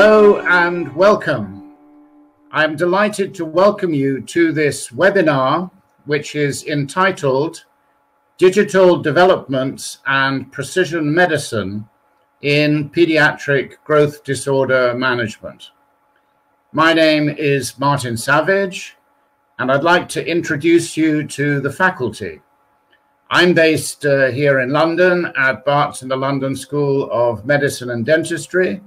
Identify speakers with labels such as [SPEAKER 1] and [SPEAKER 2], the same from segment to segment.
[SPEAKER 1] Hello and welcome. I'm delighted to welcome you to this webinar, which is entitled Digital Developments and Precision Medicine in Pediatric Growth Disorder Management. My name is Martin Savage, and I'd like to introduce you to the faculty. I'm based uh, here in London at Barts and the London School of Medicine and Dentistry.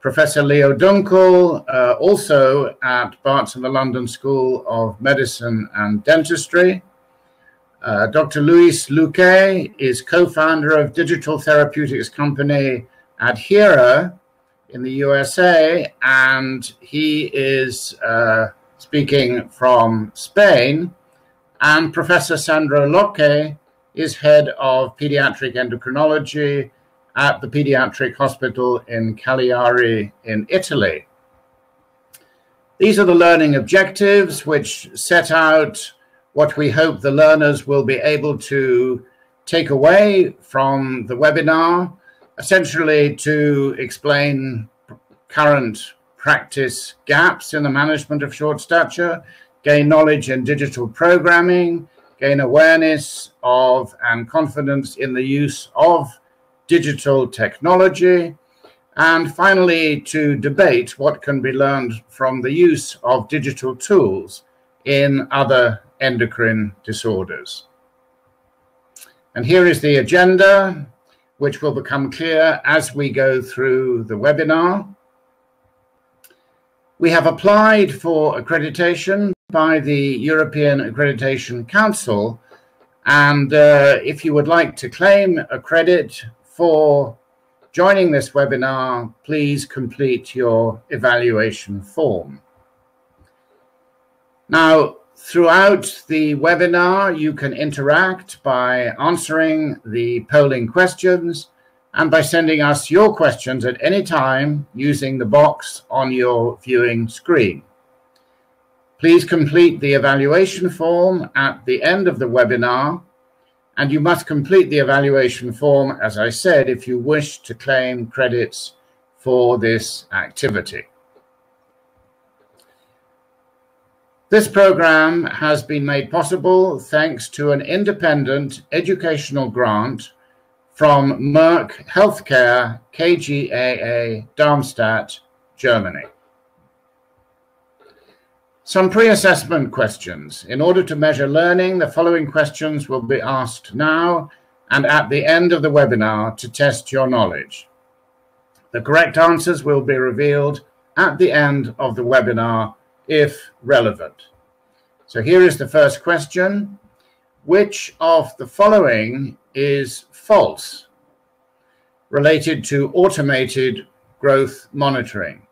[SPEAKER 1] Professor Leo Dunkel, uh, also at Barts and the London School of Medicine and Dentistry. Uh, Dr. Luis Luque is co-founder of digital therapeutics company Adhera in the USA, and he is uh, speaking from Spain. And Professor Sandro Loche is head of pediatric endocrinology at the pediatric hospital in Cagliari in Italy. These are the learning objectives which set out what we hope the learners will be able to take away from the webinar, essentially to explain current practice gaps in the management of short stature, gain knowledge in digital programming, gain awareness of and confidence in the use of digital technology, and finally to debate what can be learned from the use of digital tools in other endocrine disorders. And here is the agenda, which will become clear as we go through the webinar. We have applied for accreditation by the European Accreditation Council. And uh, if you would like to claim a credit for joining this webinar, please complete your evaluation form. Now, throughout the webinar, you can interact by answering the polling questions and by sending us your questions at any time using the box on your viewing screen. Please complete the evaluation form at the end of the webinar, and you must complete the evaluation form, as I said, if you wish to claim credits for this activity. This program has been made possible thanks to an independent educational grant from Merck Healthcare KGaA Darmstadt, Germany. Some pre-assessment questions. In order to measure learning, the following questions will be asked now and at the end of the webinar to test your knowledge. The correct answers will be revealed at the end of the webinar if relevant. So here is the first question. Which of the following is false related to automated growth monitoring?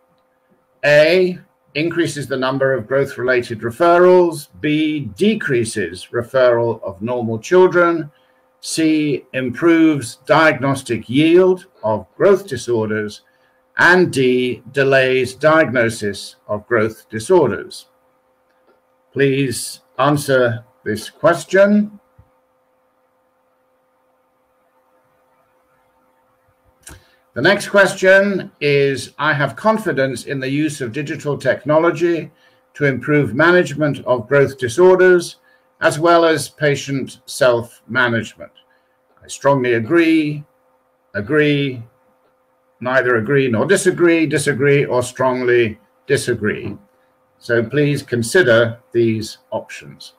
[SPEAKER 1] A, increases the number of growth related referrals, B, decreases referral of normal children, C, improves diagnostic yield of growth disorders, and D, delays diagnosis of growth disorders. Please answer this question. The next question is I have confidence in the use of digital technology to improve management of growth disorders as well as patient self management. I strongly agree, agree, neither agree nor disagree, disagree, or strongly disagree. So please consider these options.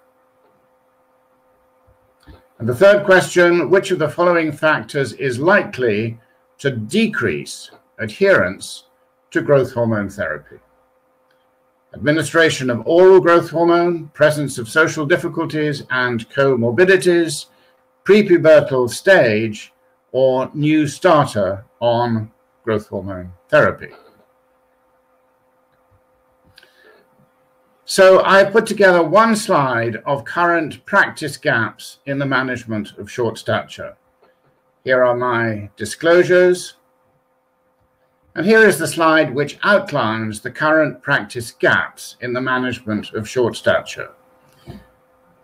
[SPEAKER 1] And the third question which of the following factors is likely to decrease adherence to growth hormone therapy. Administration of oral growth hormone, presence of social difficulties and comorbidities, prepubertal stage, or new starter on growth hormone therapy. So I put together one slide of current practice gaps in the management of short stature. Here are my disclosures. And here is the slide which outlines the current practice gaps in the management of short stature.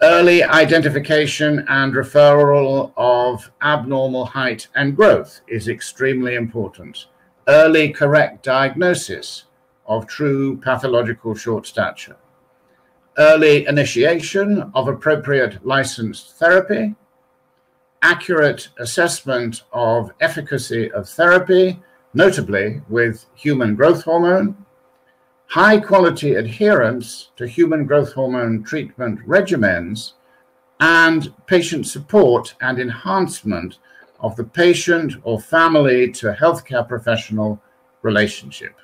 [SPEAKER 1] Early identification and referral of abnormal height and growth is extremely important. early correct diagnosis of true pathological short stature, early initiation of appropriate licensed therapy, accurate assessment of efficacy of therapy, notably with human growth hormone, high quality adherence to human growth hormone treatment regimens, and patient support and enhancement of the patient or family to healthcare professional relationship.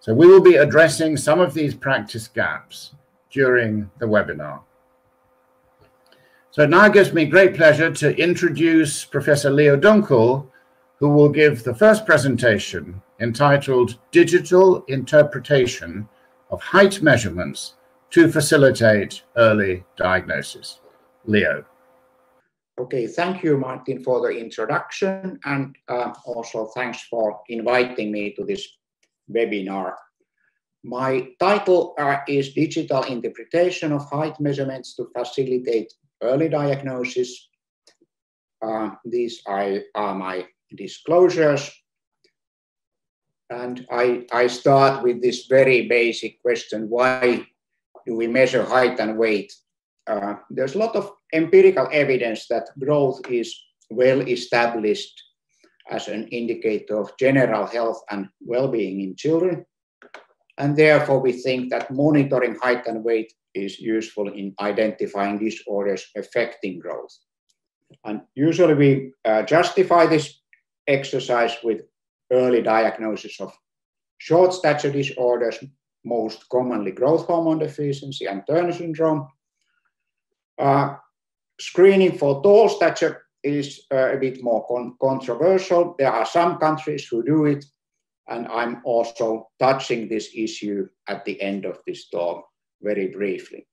[SPEAKER 1] So we will be addressing some of these practice gaps during the webinar. So it now gives me great pleasure to introduce Professor Leo Dunkel, who will give the first presentation entitled Digital Interpretation of Height Measurements to Facilitate Early Diagnosis. Leo.
[SPEAKER 2] Okay, thank you, Martin, for the introduction, and uh, also thanks for inviting me to this webinar. My title uh, is Digital Interpretation of Height Measurements to Facilitate Early Diagnosis. Uh, these are, my disclosures. And I, I start with this very basic question, why do we measure height and weight? Uh, there's a lot of empirical evidence that growth is well established as an indicator of general health and well-being in children. And therefore, we think that monitoring height and weight is useful in identifying disorders affecting growth. And usually we uh, justify this exercise with early diagnosis of short stature disorders, most commonly growth hormone deficiency and Turner syndrome. Uh, screening for tall stature is uh, a bit more con controversial. There are some countries who do it, and I'm also touching this issue at the end of this talk very briefly.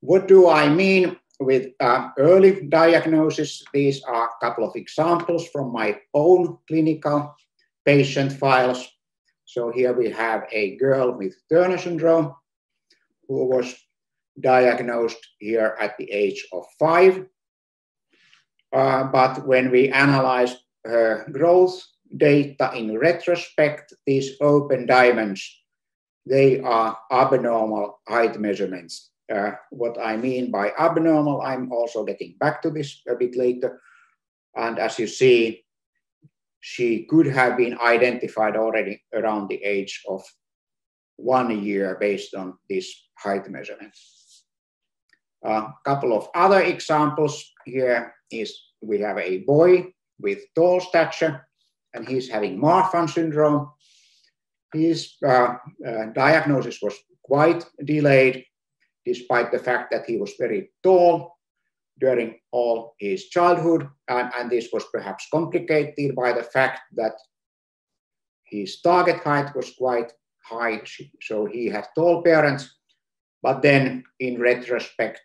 [SPEAKER 2] What do I mean with uh, early diagnosis? These are a couple of examples from my own clinical patient files. So here we have a girl with Turner syndrome who was diagnosed here at the age of five. Uh, but when we analyze her growth data in retrospect, these open diamonds they are abnormal height measurements. Uh, what I mean by abnormal, I'm also getting back to this a bit later. And as you see, she could have been identified already around the age of one year based on this height measurement. A couple of other examples here is we have a boy with tall stature and he's having Marfan syndrome his uh, uh, diagnosis was quite delayed, despite the fact that he was very tall during all his childhood. And, and this was perhaps complicated by the fact that his target height was quite high, so he had tall parents. But then, in retrospect,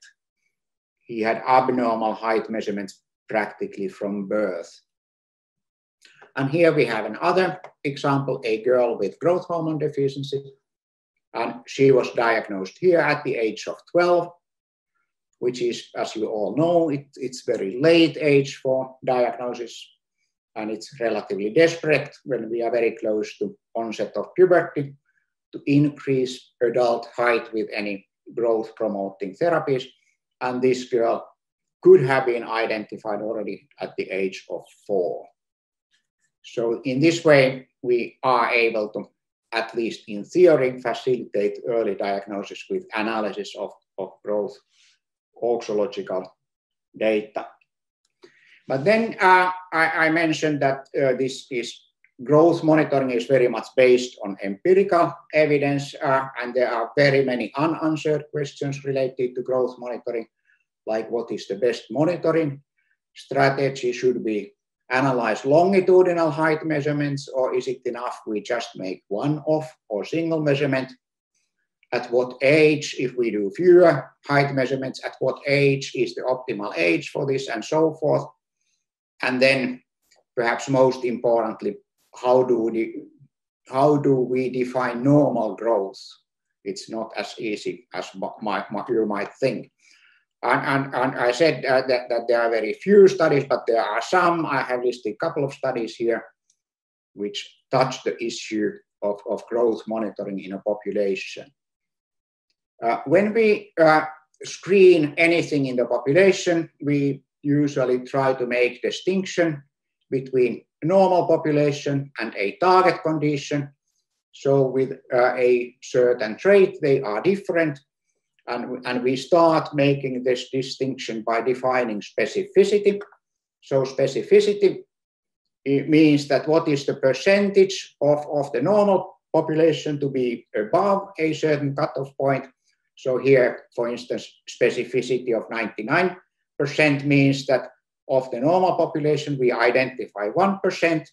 [SPEAKER 2] he had abnormal height measurements practically from birth. And here we have another example, a girl with growth hormone deficiency. And she was diagnosed here at the age of 12, which is, as you all know, it, it's very late age for diagnosis. And it's relatively desperate when we are very close to onset of puberty to increase adult height with any growth promoting therapies. And this girl could have been identified already at the age of four. So in this way, we are able to, at least in theory, facilitate early diagnosis with analysis of, of growth auxological data. But then uh, I, I, mentioned that uh, this is growth monitoring is very much based on empirical evidence, uh, and there are very many unanswered questions related to growth monitoring, like what is the best monitoring strategy? Should we analyze longitudinal height measurements, or is it enough we just make one off or single measurement? At what age, if we do fewer height measurements, at what age is the optimal age for this, and so forth. And then, perhaps most importantly, how do we, how do we define normal growth? It's not as easy as my, my, you might think. And, and, and I said uh, that, that there are very few studies, but there are some. I have listed a couple of studies here which touch the issue of, of growth monitoring in a population. Uh, when we uh, screen anything in the population, we usually try to make distinction between normal population and a target condition. So with uh, a certain trait, they are different. And, and we start making this distinction by defining specificity. So specificity it means that what is the percentage of, of the normal population to be above a certain cutoff point. So here, for instance, specificity of 99% means that of the normal population, we identify 1%,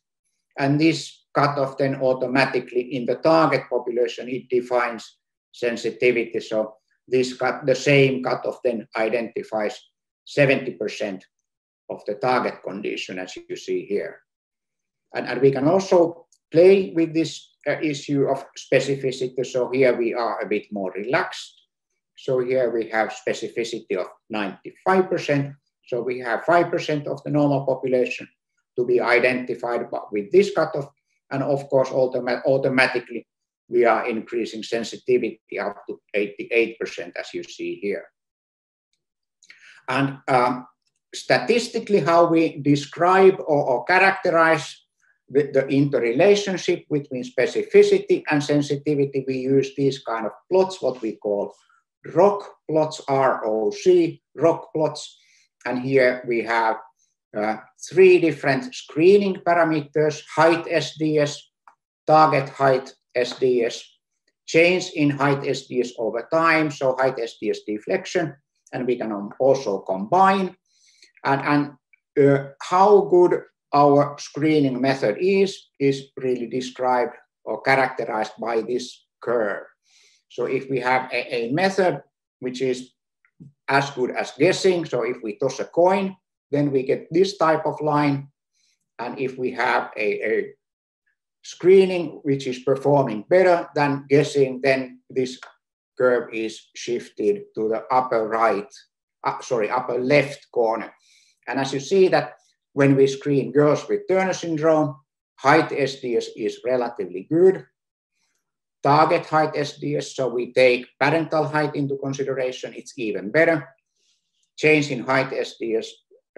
[SPEAKER 2] and this cutoff then automatically in the target population, it defines sensitivity. So this cut, the same cutoff then identifies 70% of the target condition as you see here. And, and we can also play with this uh, issue of specificity. So here we are a bit more relaxed. So here we have specificity of 95%. So we have 5% of the normal population to be identified with this cutoff. And of course, automa automatically, we are increasing sensitivity up to 88%, as you see here. And um, statistically, how we describe or, or characterize the, the interrelationship between specificity and sensitivity, we use these kind of plots, what we call ROC plots, ROC, ROC plots. And here we have uh, three different screening parameters, height SDS, target height SDS, change in height SDS over time, so height SDS deflection, and we can also combine. And, and uh, how good our screening method is, is really described or characterized by this curve. So if we have a, a method which is as good as guessing, so if we toss a coin, then we get this type of line. And if we have a, a screening which is performing better than guessing, then this curve is shifted to the upper right, uh, sorry, upper left corner. And as you see that when we screen girls with Turner syndrome, height SDS is relatively good. Target height SDS, so we take parental height into consideration, it's even better. Change in height SDS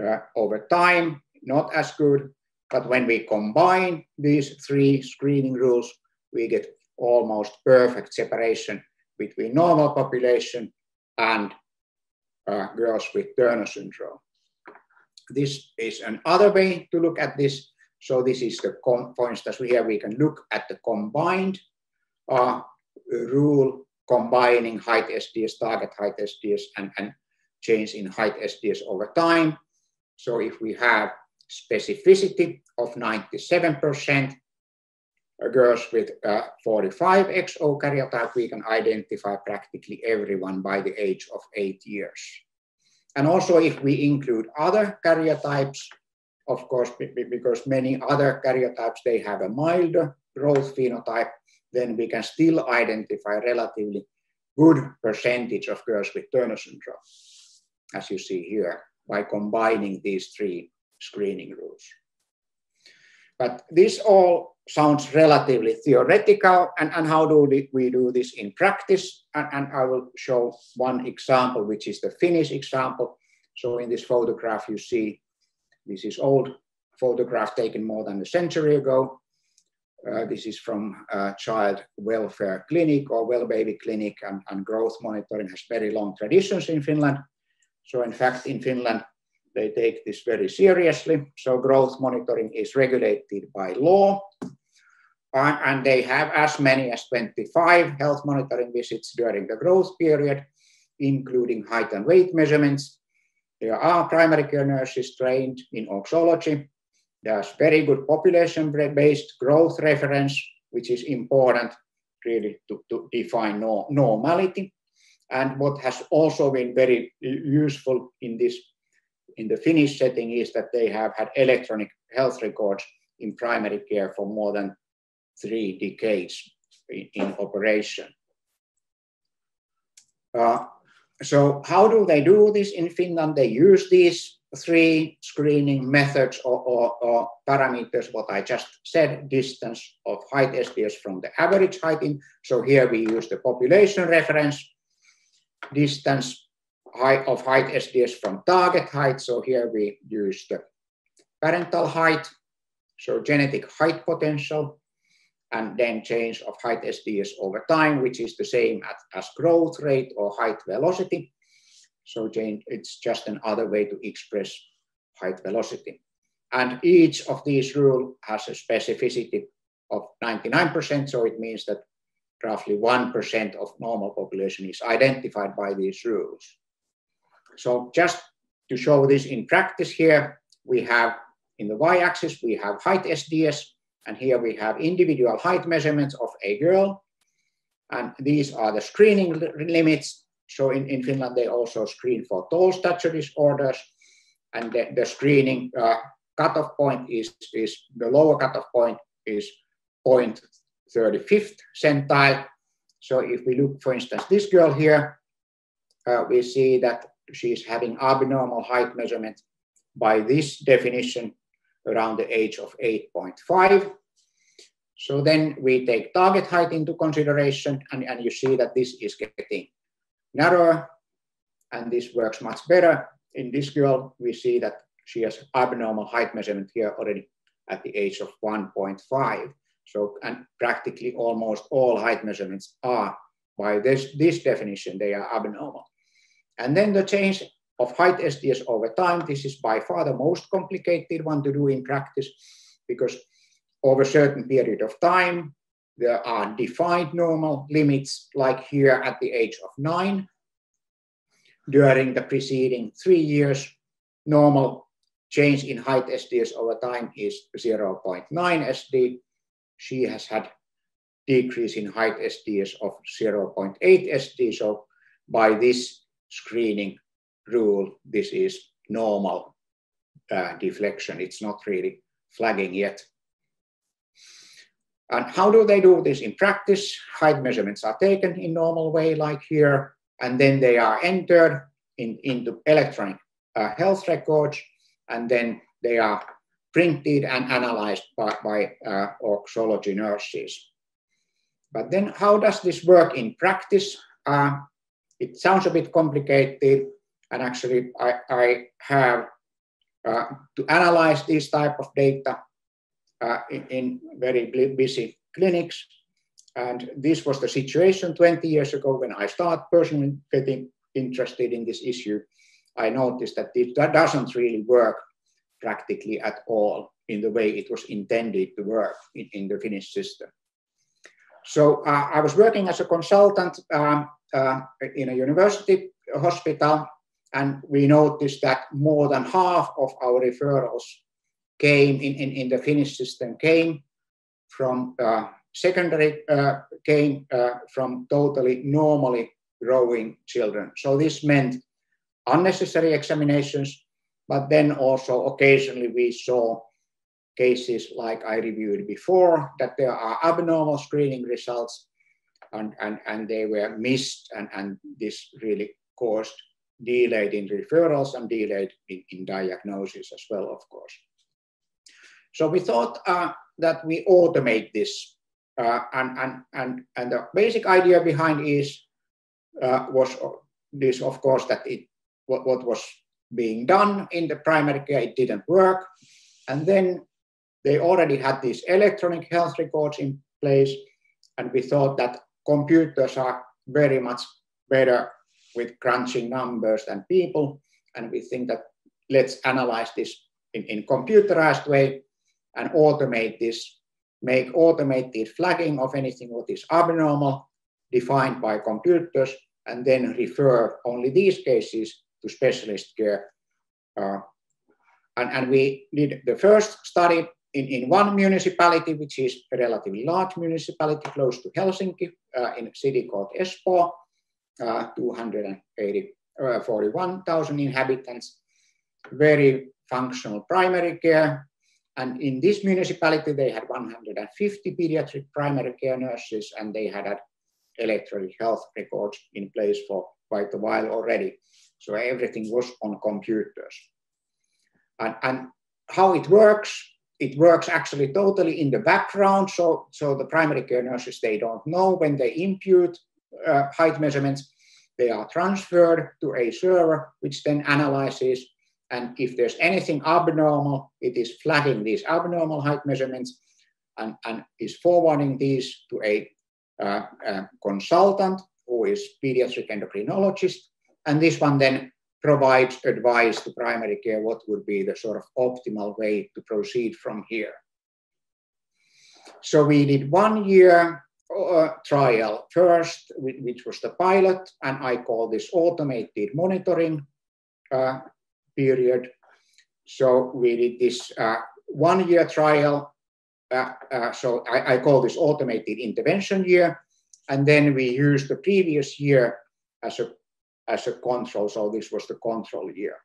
[SPEAKER 2] uh, over time, not as good. But when we combine these three screening rules, we get almost perfect separation between normal population and uh, girls with Turner syndrome. This is another way to look at this. So this is the, for instance, here we can look at the combined uh, rule combining height SDS, target height SDS, and, and change in height SDS over time. So if we have specificity of 97%, girls with uh, 45 XO karyotype, we can identify practically everyone by the age of eight years. And also if we include other karyotypes, of course, because many other karyotypes, they have a milder growth phenotype, then we can still identify relatively good percentage of girls with Turner syndrome, as you see here, by combining these three screening rules. But this all sounds relatively theoretical, and, and how do we do this in practice? And, and I will show one example, which is the Finnish example. So in this photograph, you see this is old photograph taken more than a century ago. Uh, this is from child welfare clinic or well baby clinic, and, and growth monitoring has very long traditions in Finland. So in fact, in Finland, they take this very seriously. So growth monitoring is regulated by law. Uh, and they have as many as 25 health monitoring visits during the growth period, including height and weight measurements. There are primary care nurses trained in auxology. There's very good population-based growth reference, which is important really to, to define no, normality. And what has also been very useful in this in the Finnish setting is that they have had electronic health records in primary care for more than three decades in, in operation. Uh, so how do they do this in Finland? They use these three screening methods or, or, or, parameters, what I just said, distance of height SDS from the average height. In. So here we use the population reference, distance height of height SDS from target height. So here we use the parental height, so genetic height potential, and then change of height SDS over time, which is the same as growth rate or height velocity. So it's just another way to express height velocity. And each of these rules has a specificity of 99%, so it means that roughly 1% of normal population is identified by these rules. So just to show this in practice here, we have in the y-axis, we have height SDS, and here we have individual height measurements of a girl. And these are the screening limits. So in, in Finland, they also screen for tall stature disorders. And the, the screening uh, cutoff point is, is the lower cutoff point is 0.35th centile. So if we look, for instance, this girl here, uh, we see that she's having abnormal height measurement by this definition around the age of 8.5. So then we take target height into consideration and, and you see that this is getting narrower and this works much better. In this girl, we see that she has abnormal height measurement here already at the age of 1.5. So, and practically almost all height measurements are, by this, this definition, they are abnormal. And then the change of height SDS over time. This is by far the most complicated one to do in practice because over a certain period of time, there are defined normal limits, like here at the age of nine. During the preceding three years, normal change in height SDS over time is 0.9 SD. She has had decrease in height SDS of 0.8 SD. So by this screening, rule, this is normal uh, deflection. It's not really flagging yet. And how do they do this in practice? Height measurements are taken in normal way like here, and then they are entered in, into electronic uh, health records, and then they are printed and analyzed by, by uh, auxology nurses. But then how does this work in practice? Uh, it sounds a bit complicated, and actually, I, I have uh, to analyze this type of data uh, in, in, very busy clinics. And this was the situation 20 years ago when I started personally getting interested in this issue. I noticed that it doesn't really work practically at all in the way it was intended to work in, in the Finnish system. So uh, I was working as a consultant um, uh, in a university hospital and we noticed that more than half of our referrals came in, in, in the Finnish system came from uh, secondary, uh, came uh, from totally normally growing children. So this meant unnecessary examinations, but then also occasionally we saw cases like I reviewed before, that there are abnormal screening results and, and, and they were missed and, and this really caused delayed in referrals and delayed in, in diagnosis as well, of course. So we thought uh, that we automate this. Uh, and, and, and, and the basic idea behind is uh, was this, of course, that it what, what was being done in the primary care, it didn't work. And then they already had these electronic health records in place. And we thought that computers are very much better with crunching numbers than people. And we think that let's analyze this in, in computerized way and automate this, make automated flagging of anything what is abnormal defined by computers, and then refer only these cases to specialist care. Uh, and, and we did the first study in, in one municipality, which is a relatively large municipality close to Helsinki, uh, in a city called Espoo uh, 241,000 uh, inhabitants, very functional primary care. And in this municipality, they had 150 pediatric primary care nurses, and they had electronic health records in place for quite a while already. So everything was on computers. And, and how it works, it works actually totally in the background. So, so the primary care nurses, they don't know when they impute uh, height measurements, they are transferred to a server, which then analyzes. And if there's anything abnormal, it is flagging these abnormal height measurements and, and is forwarding these to a, uh, a consultant who is pediatric endocrinologist. And this one then provides advice to primary care what would be the sort of optimal way to proceed from here. So we did one year uh, trial first, which was the pilot, and I call this automated monitoring uh, period. So we did this uh, one year trial. Uh, uh, so I, I, call this automated intervention year. And then we used the previous year as a, as a control. So this was the control year.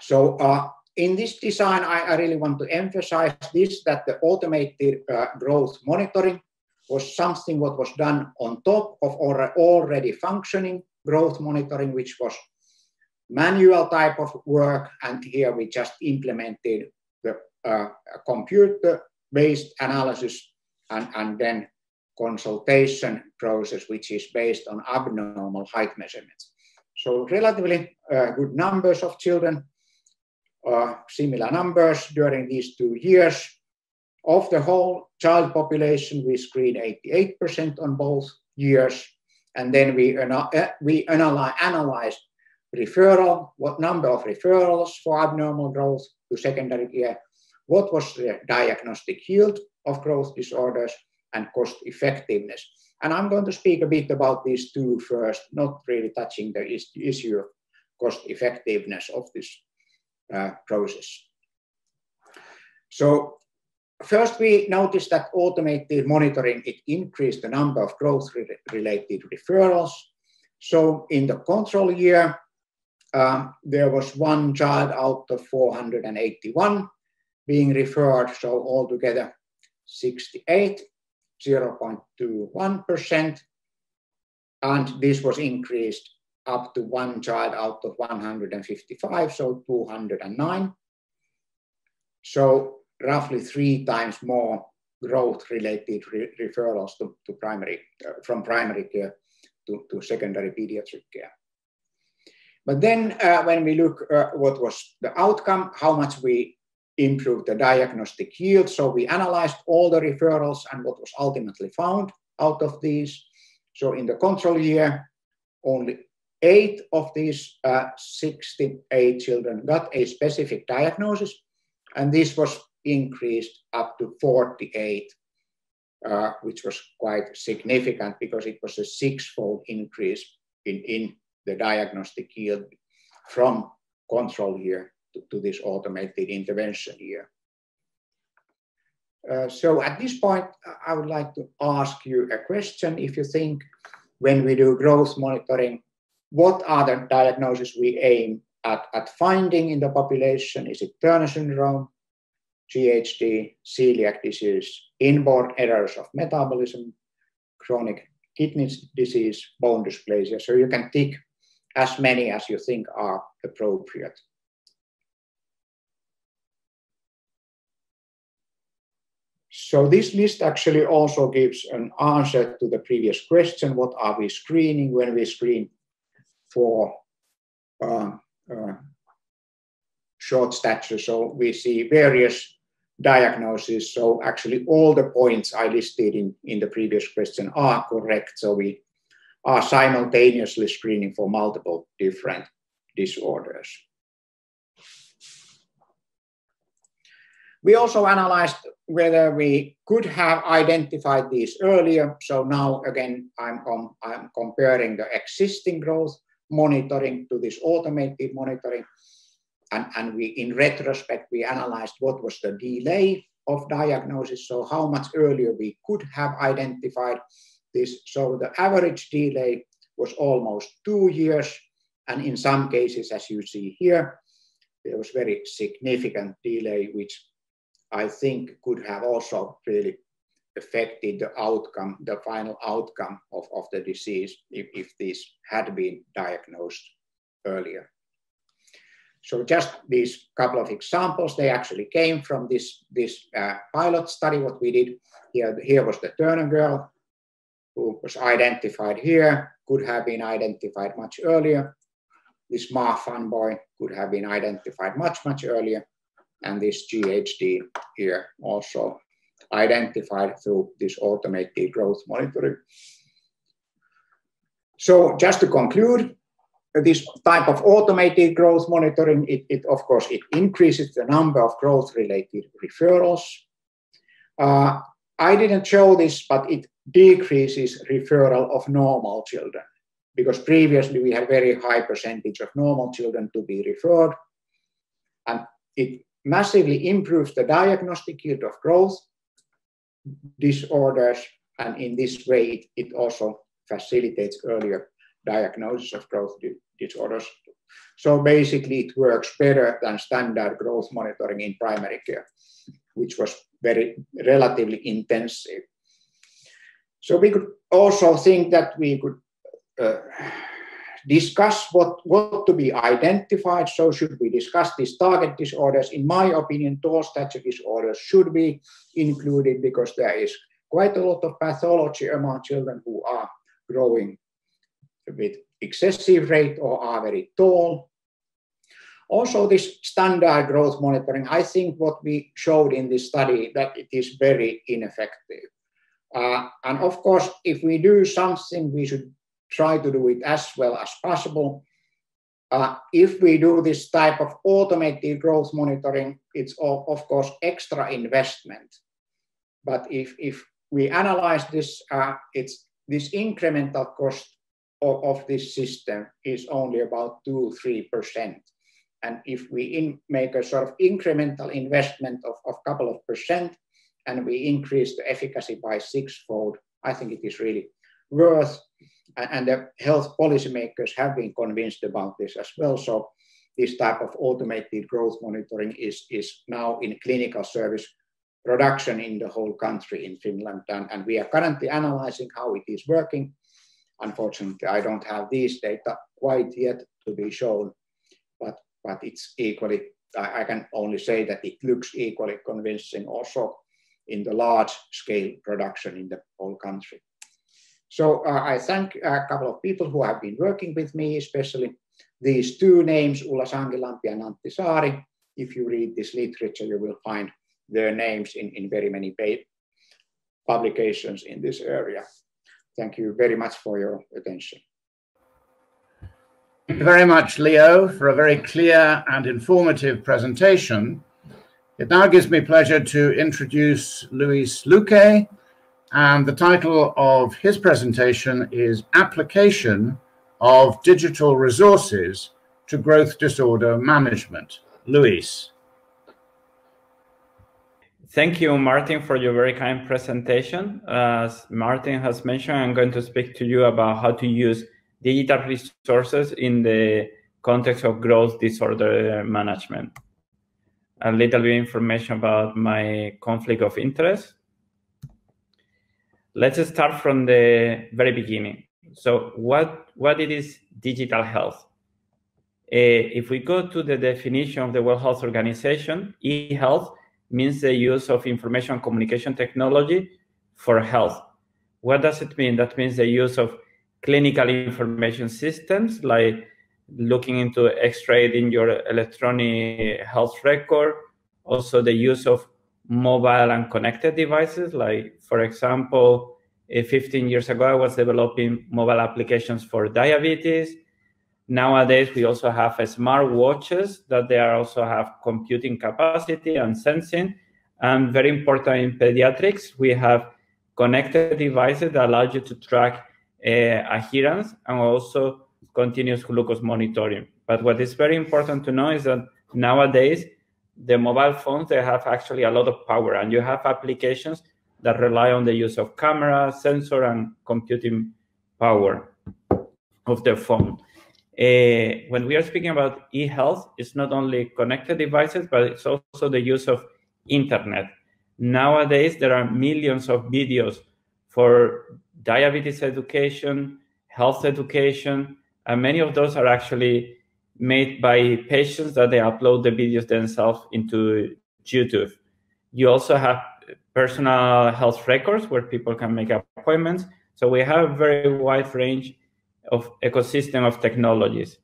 [SPEAKER 2] So uh, in this design, I, I, really want to emphasize this, that the automated growth monitoring was something what was done on top of already functioning growth monitoring, which was manual type of work. And here we just implemented the uh, computer-based analysis and, and then consultation process, which is based on abnormal height measurements. So relatively uh, good numbers of children, uh, similar numbers during these two years. Of the whole child population, we screened 88% on both years. And then we, uh, we analyze, analyzed referral, what number of referrals for abnormal growth to secondary care, what was the diagnostic yield of growth disorders, and cost effectiveness. And I'm going to speak a bit about these two first, not really touching the issue of cost effectiveness of this uh, process. So First, we noticed that automated monitoring, it increased the number of growth-related referrals. So in the control year, um, there was one child out of 481 being referred, so altogether 68, 0.21%. And this was increased up to one child out of 155, so 209. So roughly three times more growth-related re referrals to, to primary, uh, from primary care to, to secondary pediatric care. But then uh, when we look uh, what was the outcome, how much we improved the diagnostic yield. So we analyzed all the referrals and what was ultimately found out of these. So in the control year, only eight of these uh, 68 children got a specific diagnosis. And this was increased up to 48, uh, which was quite significant because it was a six-fold increase in, in the diagnostic yield from control year to, to this automated intervention here. Uh, so at this point, I would like to ask you a question. If you think when we do growth monitoring, what are the diagnoses we aim at, at finding in the population? Is it Turner syndrome? GHD, celiac disease, inborn errors of metabolism, chronic kidney disease, bone dysplasia. So you can tick as many as you think are appropriate. So this list actually also gives an answer to the previous question, what are we screening when we screen for uh, uh, short stature? So we see various diagnoses. So actually all the points I listed in, in the previous question are correct. So we are simultaneously screening for multiple different disorders. We also analyzed whether we could have identified these earlier. So now again, I'm, com I'm comparing the existing growth monitoring to this automated monitoring and, and we, in retrospect, we analyzed what was the delay of diagnosis, so how much earlier we could have identified this. So the average delay was almost two years, and in some cases, as you see here, there was very significant delay, which I think could have also really affected the outcome, the final outcome of, of the disease if, if this had been diagnosed earlier. So just these couple of examples, they actually came from this, this uh, pilot study, what we did. Here, here was the Turner girl who was identified here, could have been identified much earlier. This Marfan boy could have been identified much, much earlier. And this GHD here also identified through this automated growth monitoring. So just to conclude, this type of automated growth monitoring, it, it, of course, it increases the number of growth-related referrals. Uh, I didn't show this, but it decreases referral of normal children because previously we had very high percentage of normal children to be referred. And it massively improves the diagnostic yield of growth disorders. And in this way, it, it also facilitates earlier diagnosis of growth disorders. So basically, it works better than standard growth monitoring in primary care, which was very relatively intensive. So we could also think that we could uh, discuss what, what to be identified. So should we discuss these target disorders? In my opinion, tall stature disorders should be included because there is quite a lot of pathology among children who are growing with excessive rate or are very tall. Also, this standard growth monitoring, I think what we showed in this study that it is very ineffective. Uh, and of course, if we do something, we should try to do it as well as possible. Uh, if we do this type of automated growth monitoring, it's of, of course extra investment. But if, if we analyze this, uh, it's this incremental cost of, of, this system is only about two, three percent. And if we in, make a sort of incremental investment of a couple of percent, and we increase the efficacy by sixfold, I think it is really worth and the health policymakers have been convinced about this as well. So this type of automated growth monitoring is, is now in clinical service production in the whole country in Finland. And, and we are currently analyzing how it is working. Unfortunately, I don't have these data quite yet to be shown, but, but it's equally, I, I can only say that it looks equally convincing also in the large scale production in the whole country. So uh, I thank a couple of people who have been working with me, especially these two names, Ulla Sankilampi and Antti Saari. If you read this literature, you will find their names in, in very many publications in this area. Thank you very much for your attention.
[SPEAKER 1] Thank you very much, Leo, for a very clear and informative presentation. It now gives me pleasure to introduce Luis Luque, and the title of his presentation is Application of Digital Resources to Growth Disorder Management. Luis.
[SPEAKER 3] Thank you, Martin, for your very kind presentation. As Martin has mentioned, I'm going to speak to you about how to use digital resources in the context of growth disorder management. A little bit information about my conflict of interest. Let's start from the very beginning. So what, what it is digital health? Uh, if we go to the definition of the World Health Organization, e-health means the use of information communication technology for health. What does it mean? That means the use of clinical information systems like looking into x-ray in your electronic health record, also the use of mobile and connected devices. Like, for example, uh, 15 years ago, I was developing mobile applications for diabetes. Nowadays, we also have smart watches that they are also have computing capacity and sensing. And very important in pediatrics, we have connected devices that allow you to track uh, adherence and also continuous glucose monitoring. But what is very important to know is that nowadays the mobile phones they have actually a lot of power and you have applications that rely on the use of camera sensor and computing power of the phone. Uh, when we are speaking about e-health it's not only connected devices but it's also the use of internet. Nowadays, there are millions of videos for diabetes education, health education, and many of those are actually made by patients that they upload the videos themselves into YouTube. You also have personal health records where people can make appointments. So we have a very wide range of ecosystem of technologies.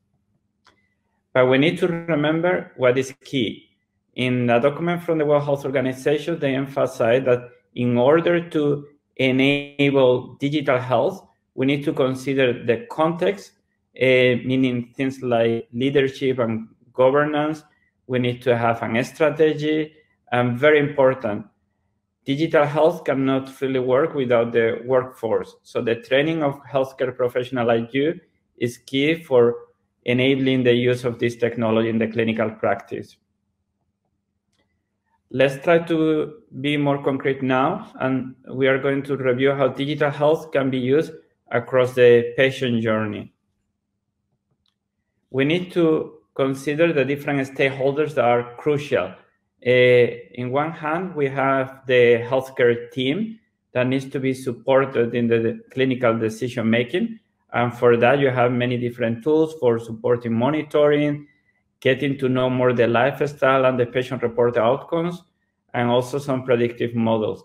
[SPEAKER 3] But we need to remember what is key. In a document from the World Health Organization, they emphasize that in order to enable digital health, we need to consider the context, Uh, meaning things like leadership and governance. We need to have an strategy, and very important, digital health cannot really work without the workforce. So the training of healthcare professional like you is key for enabling the use of this technology in the clinical practice. Let's try to be more concrete now, and we are going to review how digital health can be used across the patient journey. We need to consider the different stakeholders that are crucial uh, in one hand, we have the healthcare team that needs to be supported in the clinical decision making. And for that, you have many different tools for supporting monitoring, getting to know more the lifestyle and the patient reported outcomes, and also some predictive models.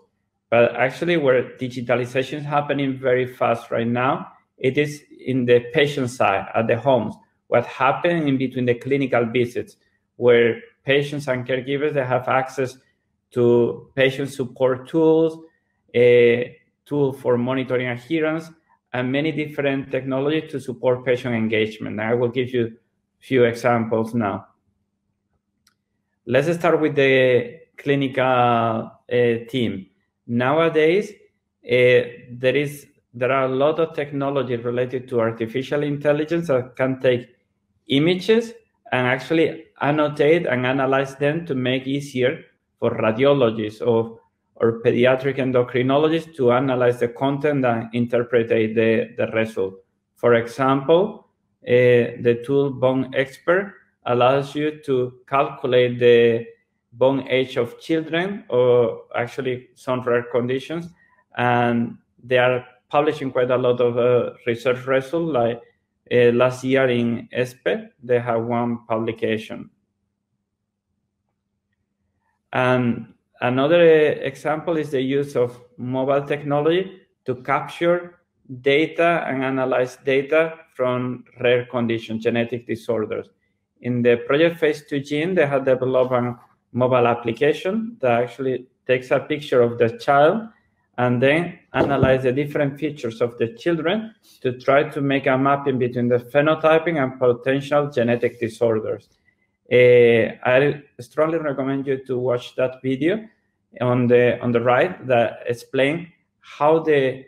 [SPEAKER 3] But actually, where digitalization is happening very fast right now, it is in the patient side at the homes. What happened in between the clinical visits, where patients and caregivers they have access to patient support tools, a tool for monitoring adherence, and many different technologies to support patient engagement. I will give you a few examples now. Let's start with the clinical uh, team. Nowadays, uh, there is there are a lot of technology related to artificial intelligence that can take images and actually annotate and analyze them to make easier for radiologists or, or pediatric endocrinologists to analyze the content and interpret the, the result. For example, uh, the tool BoneXpert allows you to calculate the bone age of children or actually some rare conditions. And they are publishing quite a lot of uh, research results like uh, last year in ESPE, they have one publication. And another example is the use of mobile technology to capture data and analyze data from rare conditions, genetic disorders. In the project Face2Gene, they have developed a mobile application that actually takes a picture of the child and then analyze the different features of the children to try to make a mapping between the phenotyping and potential genetic disorders. Uh, I strongly recommend you to watch that video on the on the right that explain how the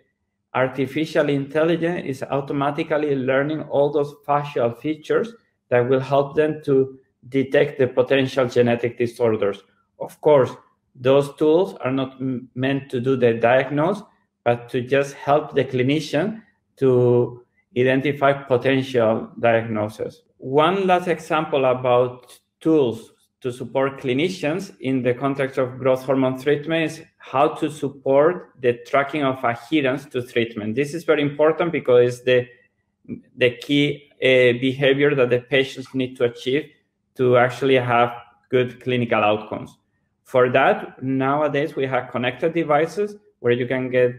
[SPEAKER 3] artificial intelligence is automatically learning all those facial features that will help them to detect the potential genetic disorders. Of course, those tools are not meant to do the diagnose, but to just help the clinician to identify potential diagnosis. One last example about tools to support clinicians in the context of growth hormone treatment is how to support the tracking of adherence to treatment. This is very important because it's the, the key uh, behavior that the patients need to achieve to actually have good clinical outcomes. For that, nowadays we have connected devices where you can get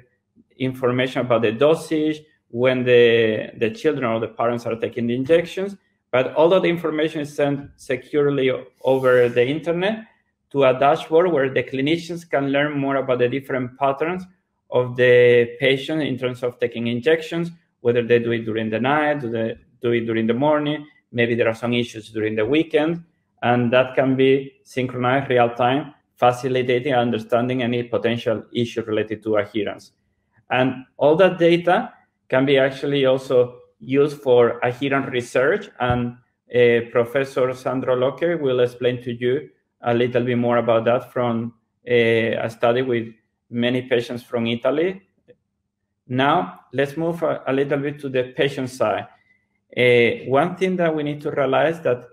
[SPEAKER 3] information about the dosage, when the, the children or the parents are taking the injections, but all of the information is sent securely over the internet to a dashboard where the clinicians can learn more about the different patterns of the patient in terms of taking injections, whether they do it during the night, do they do it during the morning, maybe there are some issues during the weekend, and that can be synchronized real time facilitating understanding any potential issue related to adherence. And all that data can be actually also used for adherence research. And uh, Professor Sandro Loche will explain to you a little bit more about that from uh, a study with many patients from Italy. Now, let's move a, a little bit to the patient side. Uh, one thing that we need to realize that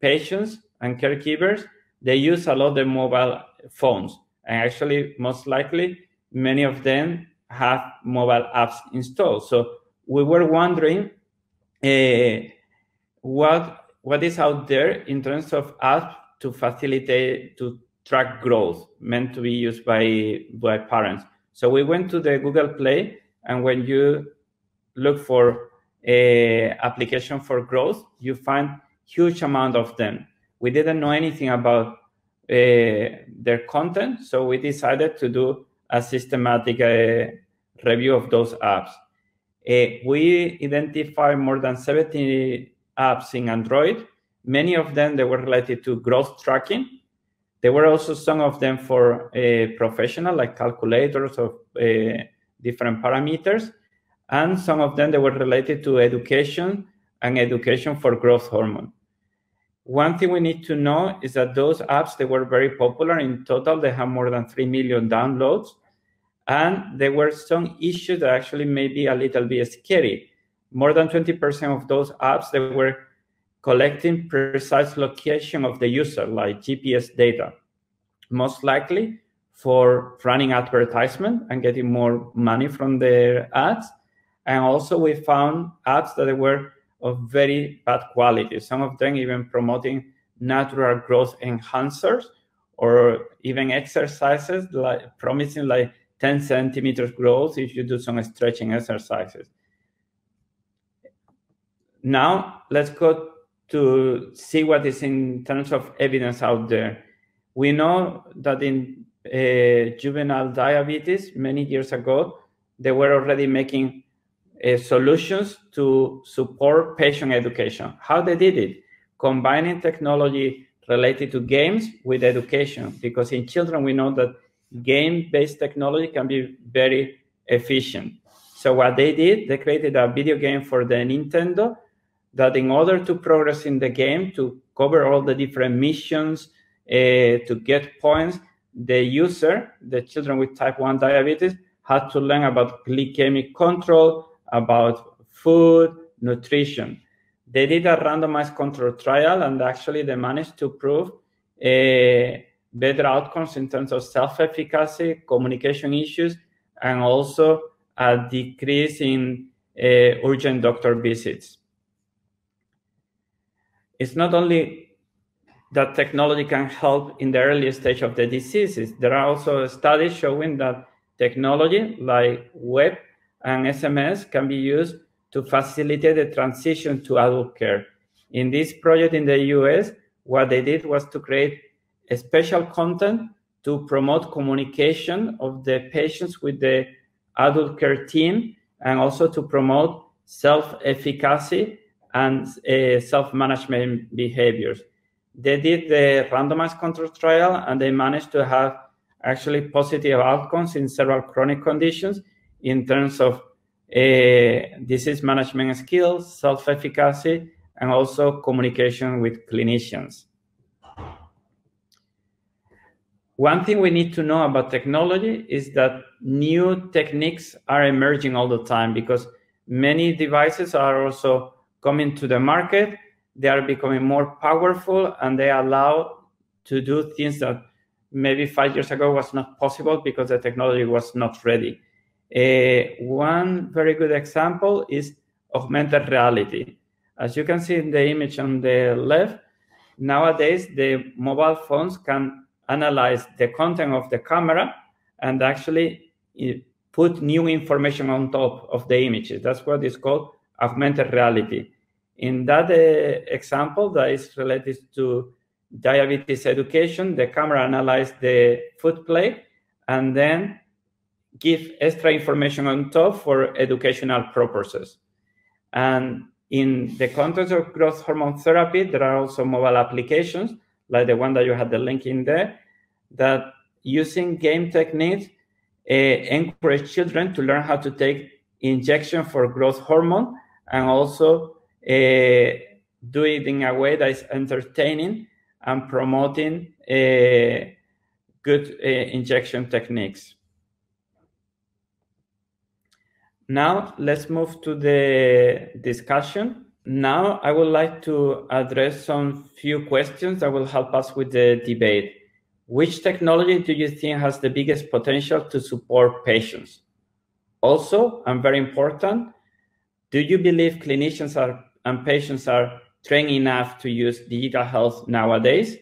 [SPEAKER 3] patients and caregivers, they use a lot of mobile phones. And actually, most likely, many of them have mobile apps installed. So we were wondering uh, what what is out there in terms of apps to facilitate to track growth meant to be used by by parents. So we went to the Google Play, and when you look for a application for growth, you find huge amount of them. We didn't know anything about uh, their content, so we decided to do a systematic uh, review of those apps. Uh, we identified more than 70 apps in Android. Many of them they were related to growth tracking. There were also some of them for uh, professional, like calculators of different parameters, and some of them they were related to education and education for growth hormone. One thing we need to know is that those apps they were very popular. In total, they have more than three million downloads, and there were some issues that actually may be a little bit scary. More than 20% of those apps they were collecting precise location of the user, like GPS data, most likely for running advertisement and getting more money from their ads. And also we found ads that were of very bad quality. Some of them even promoting natural growth enhancers or even exercises like promising like 10 centimeters growth if you do some stretching exercises. Now let's go to see what is in terms of evidence out there. We know that in uh, juvenile diabetes many years ago, they were already making uh, solutions to support patient education. How they did it? Combining technology related to games with education, because in children we know that game-based technology can be very efficient. So what they did, they created a video game for the Nintendo that in order to progress in the game, to cover all the different missions, uh, to get points, the user, the children with type 1 diabetes, had to learn about glycemic control, about food, nutrition. They did a randomized control trial and actually they managed to prove uh, better outcomes in terms of self-efficacy, communication issues, and also a decrease in uh, urgent doctor visits. It's not only that technology can help in the early stage of the diseases. There are also studies showing that technology like web and SMS can be used to facilitate the transition to adult care. In this project in the US, what they did was to create a special content to promote communication of the patients with the adult care team and also to promote self-efficacy and uh, self-management behaviors. They did the randomized control trial and they managed to have actually positive outcomes in several chronic conditions in terms of uh, disease management skills, self-efficacy, and also communication with clinicians. One thing we need to know about technology is that new techniques are emerging all the time because many devices are also coming to the market. They are becoming more powerful and they allow to do things that maybe five years ago was not possible because the technology was not ready. Uh, one very good example is augmented reality. As you can see in the image on the left, nowadays the mobile phones can analyze the content of the camera and actually put new information on top of the images. That's what is called augmented reality. In that uh, example that is related to diabetes education, the camera analyzes the food plate and then give extra information on top for educational purposes. And in the context of growth hormone therapy, there are also mobile applications like the one that you had the link in there, that using game techniques uh, encourage children to learn how to take injection for growth hormone and also uh, do it in a way that is entertaining and promoting uh, good injection techniques. Now let's move to the discussion. Now I would like to address some few questions that will help us with the debate. which technology do you think has the biggest potential to support patients? Also, and very important, do you believe clinicians are, and patients are trained enough to use digital health nowadays?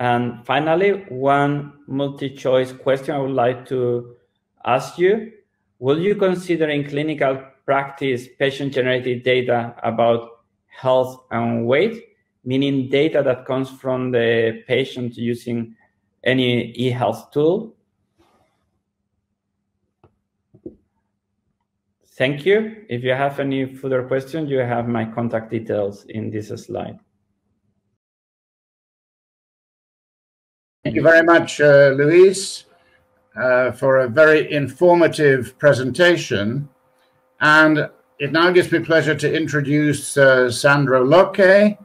[SPEAKER 3] And finally, one multi-choice question I would like to ask you. Will you consider in clinical practice patient-generated data about health and weight, meaning data that comes from the patient using any e-health tool? Thank you. If you have any further questions, you have my contact details in this slide.
[SPEAKER 1] Thank you very much, uh, Luis, uh, for a very informative presentation. And it now gives me pleasure to introduce uh, Sandro Loche.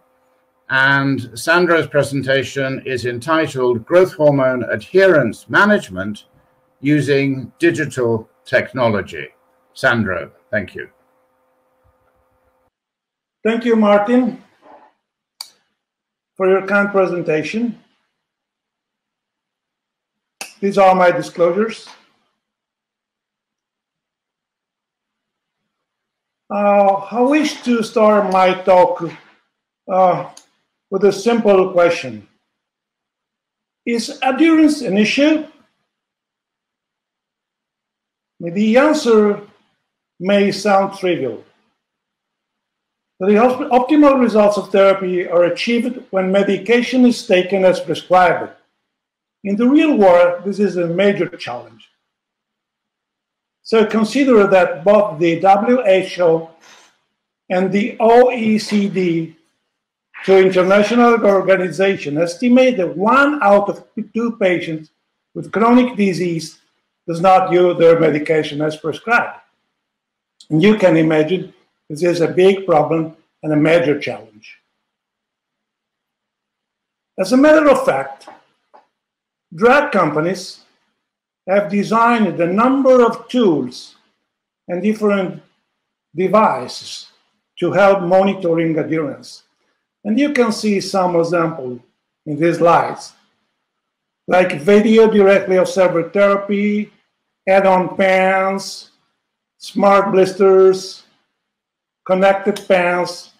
[SPEAKER 1] And Sandro's presentation is entitled Growth Hormone Adherence Management Using Digital Technology. Sandro, thank you.
[SPEAKER 4] Thank you, Martin, for your kind presentation. These are my disclosures. Uh, I wish to start my talk uh, with a simple question. Is adherence an issue? The answer may sound trivial. But the optimal results of therapy are achieved when medication is taken as prescribed in the real world, this is a major challenge. So consider that both the WHO and the OECD, two international organizations, estimate that one out of two patients with chronic disease does not use their medication as prescribed. And you can imagine this is a big problem and a major challenge. As a matter of fact, drug companies have designed a number of tools and different devices to help monitoring adherence. And you can see some example in these slides, like video directly observer therapy, add-on pens, smart blisters, connected pens,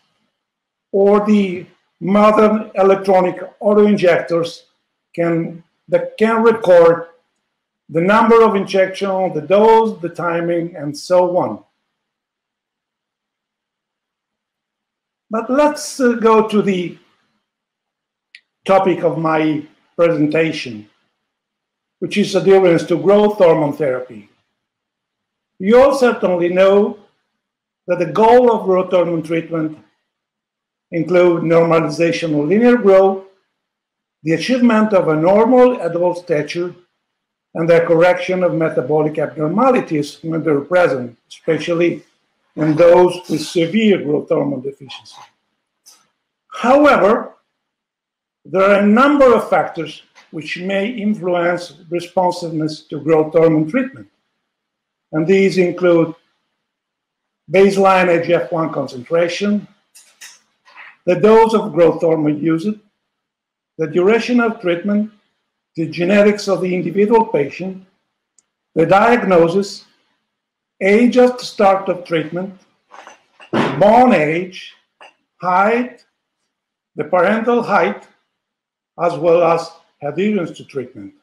[SPEAKER 4] or the modern electronic auto-injectors can that can record the number of injection, the dose, the timing, and so on. But let's uh, go to the topic of my presentation, which is adherence to growth hormone therapy. You all certainly know that the goal of growth hormone treatment include normalization of linear growth the achievement of a normal adult stature, and the correction of metabolic abnormalities when they're present, especially in those with severe growth hormone deficiency. However, there are a number of factors which may influence responsiveness to growth hormone treatment. And these include baseline IGF-1 concentration, the dose of growth hormone used, the duration of treatment, the genetics of the individual patient, the diagnosis, age at start of treatment, bone age, height, the parental height, as well as adherence to treatment.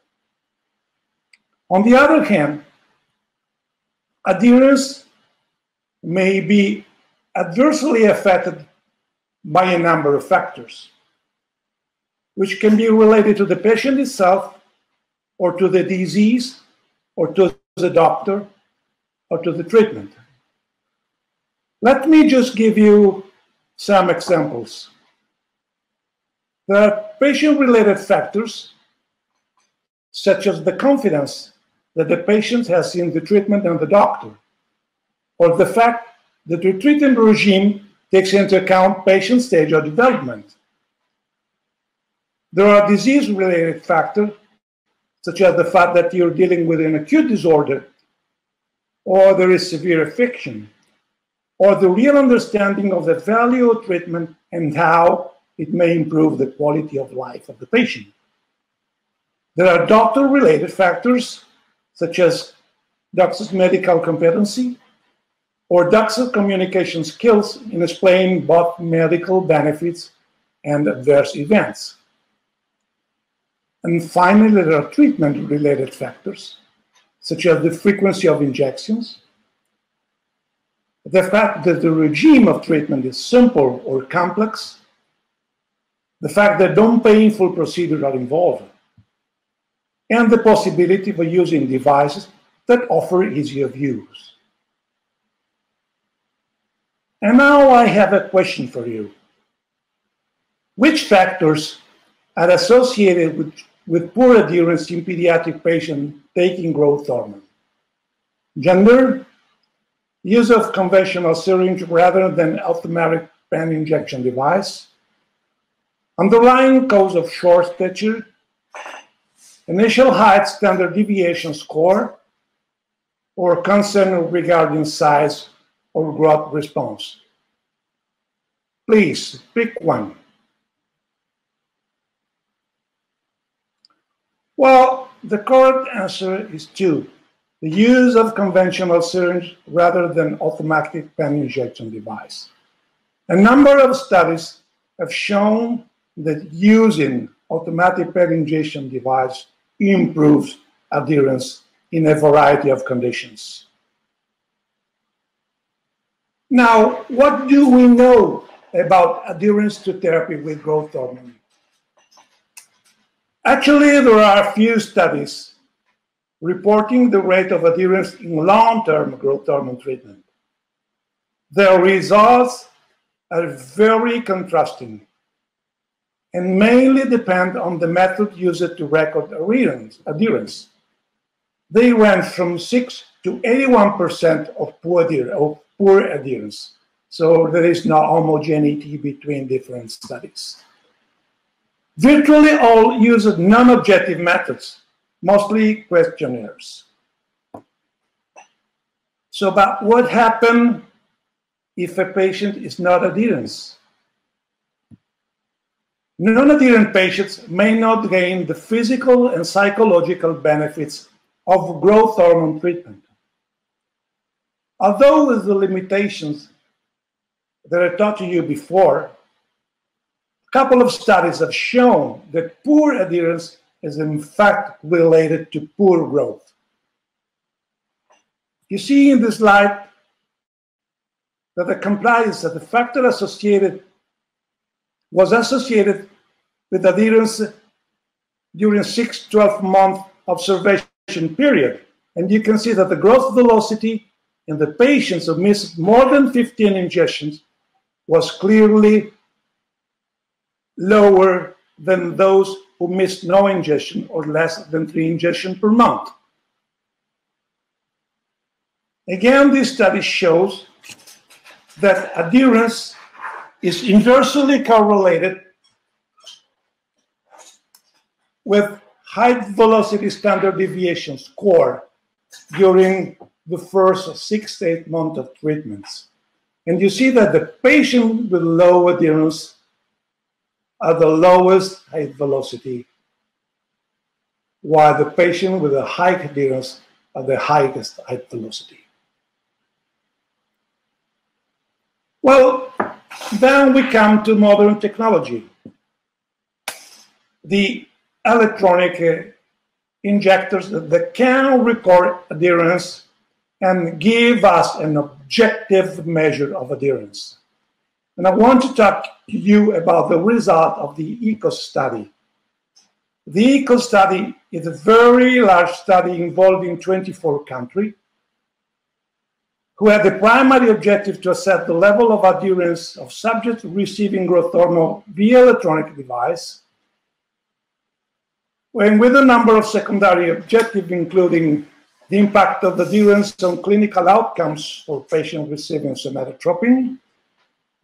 [SPEAKER 4] On the other hand, adherence may be adversely affected by a number of factors which can be related to the patient itself or to the disease or to the doctor or to the treatment. Let me just give you some examples. There are patient-related factors, such as the confidence that the patient has in the treatment and the doctor, or the fact that the treatment regime takes into account patient stage of development. There are disease-related factors, such as the fact that you're dealing with an acute disorder or there is severe affection. or the real understanding of the value of treatment and how it may improve the quality of life of the patient. There are doctor related factors such as doctor's medical competency or doctor's communication skills in explaining both medical benefits and adverse events. And finally, there are treatment related factors such as the frequency of injections, the fact that the regime of treatment is simple or complex, the fact that non painful procedures are involved, and the possibility of using devices that offer of use. And now I have a question for you. Which factors are associated with, with poor adherence in pediatric patients taking growth hormone? Gender, use of conventional syringe rather than automatic pen injection device, underlying cause of short stature, initial height standard deviation score, or concern regarding size or growth response. Please pick one. Well, the correct answer is two. The use of conventional syringe rather than automatic pen injection device. A number of studies have shown that using automatic pen injection device improves adherence in a variety of conditions. Now, what do we know about adherence to therapy with growth hormone? Actually, there are a few studies reporting the rate of adherence in long-term growth hormone treatment. The results are very contrasting and mainly depend on the method used to record adherence. They range from 6 to 81% of poor, of poor adherence. So there is no homogeneity between different studies. Virtually all use non-objective methods, mostly questionnaires. So, but what happens if a patient is not adherent? Non-adherent patients may not gain the physical and psychological benefits of growth hormone treatment. Although with the limitations that I taught to you before, a couple of studies have shown that poor adherence is in fact related to poor growth. You see in this slide that the compliance that the factor associated was associated with adherence during 6 12 month observation period. And you can see that the growth velocity in the patients who missed more than 15 injections was clearly lower than those who missed no ingestion or less than three injections per month. Again, this study shows that adherence is inversely correlated with height velocity standard deviation score during the first six to eight months of treatments. And you see that the patient with low adherence are the lowest height velocity, while the patient with a high adherence at the highest height velocity. Well, then we come to modern technology. The electronic uh, injectors that can record adherence and give us an objective measure of adherence. And I want to talk to you about the result of the ECOS study. The ECOS study is a very large study involving 24 countries who had the primary objective to assess the level of adherence of subjects receiving growth hormone via electronic device, and with a number of secondary objectives, including the impact of the adherence on clinical outcomes for patients receiving somatotropin,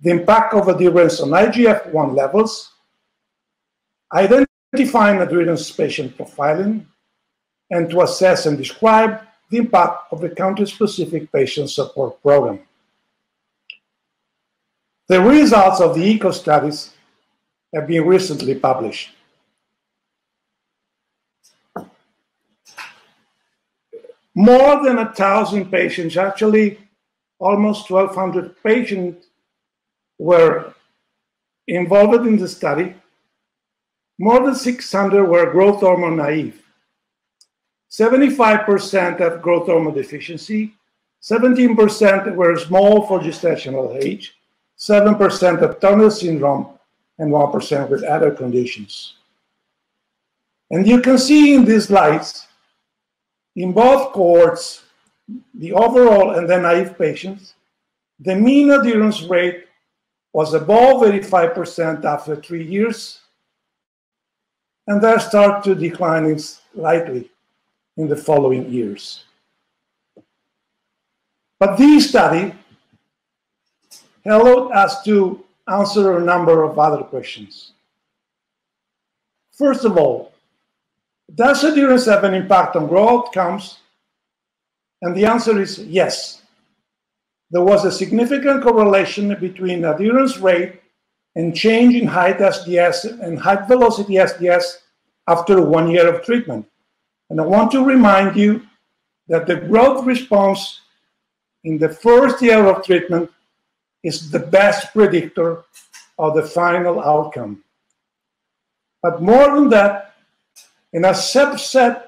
[SPEAKER 4] the impact of adherence on IGF-1 levels, identifying adherence patient profiling, and to assess and describe the impact of the country-specific patient support program. The results of the ECOS studies have been recently published. More than a thousand patients, actually almost 1,200 patients were involved in the study. More than 600 were growth hormone naive. 75% have growth hormone deficiency, 17% were small for gestational age, 7% have Turner syndrome, and 1% with other conditions. And you can see in these slides, in both cohorts, the overall and the naive patients, the mean adherence rate was above 85% after three years, and then start to declining slightly in the following years. But this study allowed us to answer a number of other questions. First of all, does adherence have an impact on growth outcomes? And the answer is yes. There was a significant correlation between adherence rate and change in height SDS and height velocity SDS after one year of treatment. And I want to remind you that the growth response in the first year of treatment is the best predictor of the final outcome. But more than that, in a subset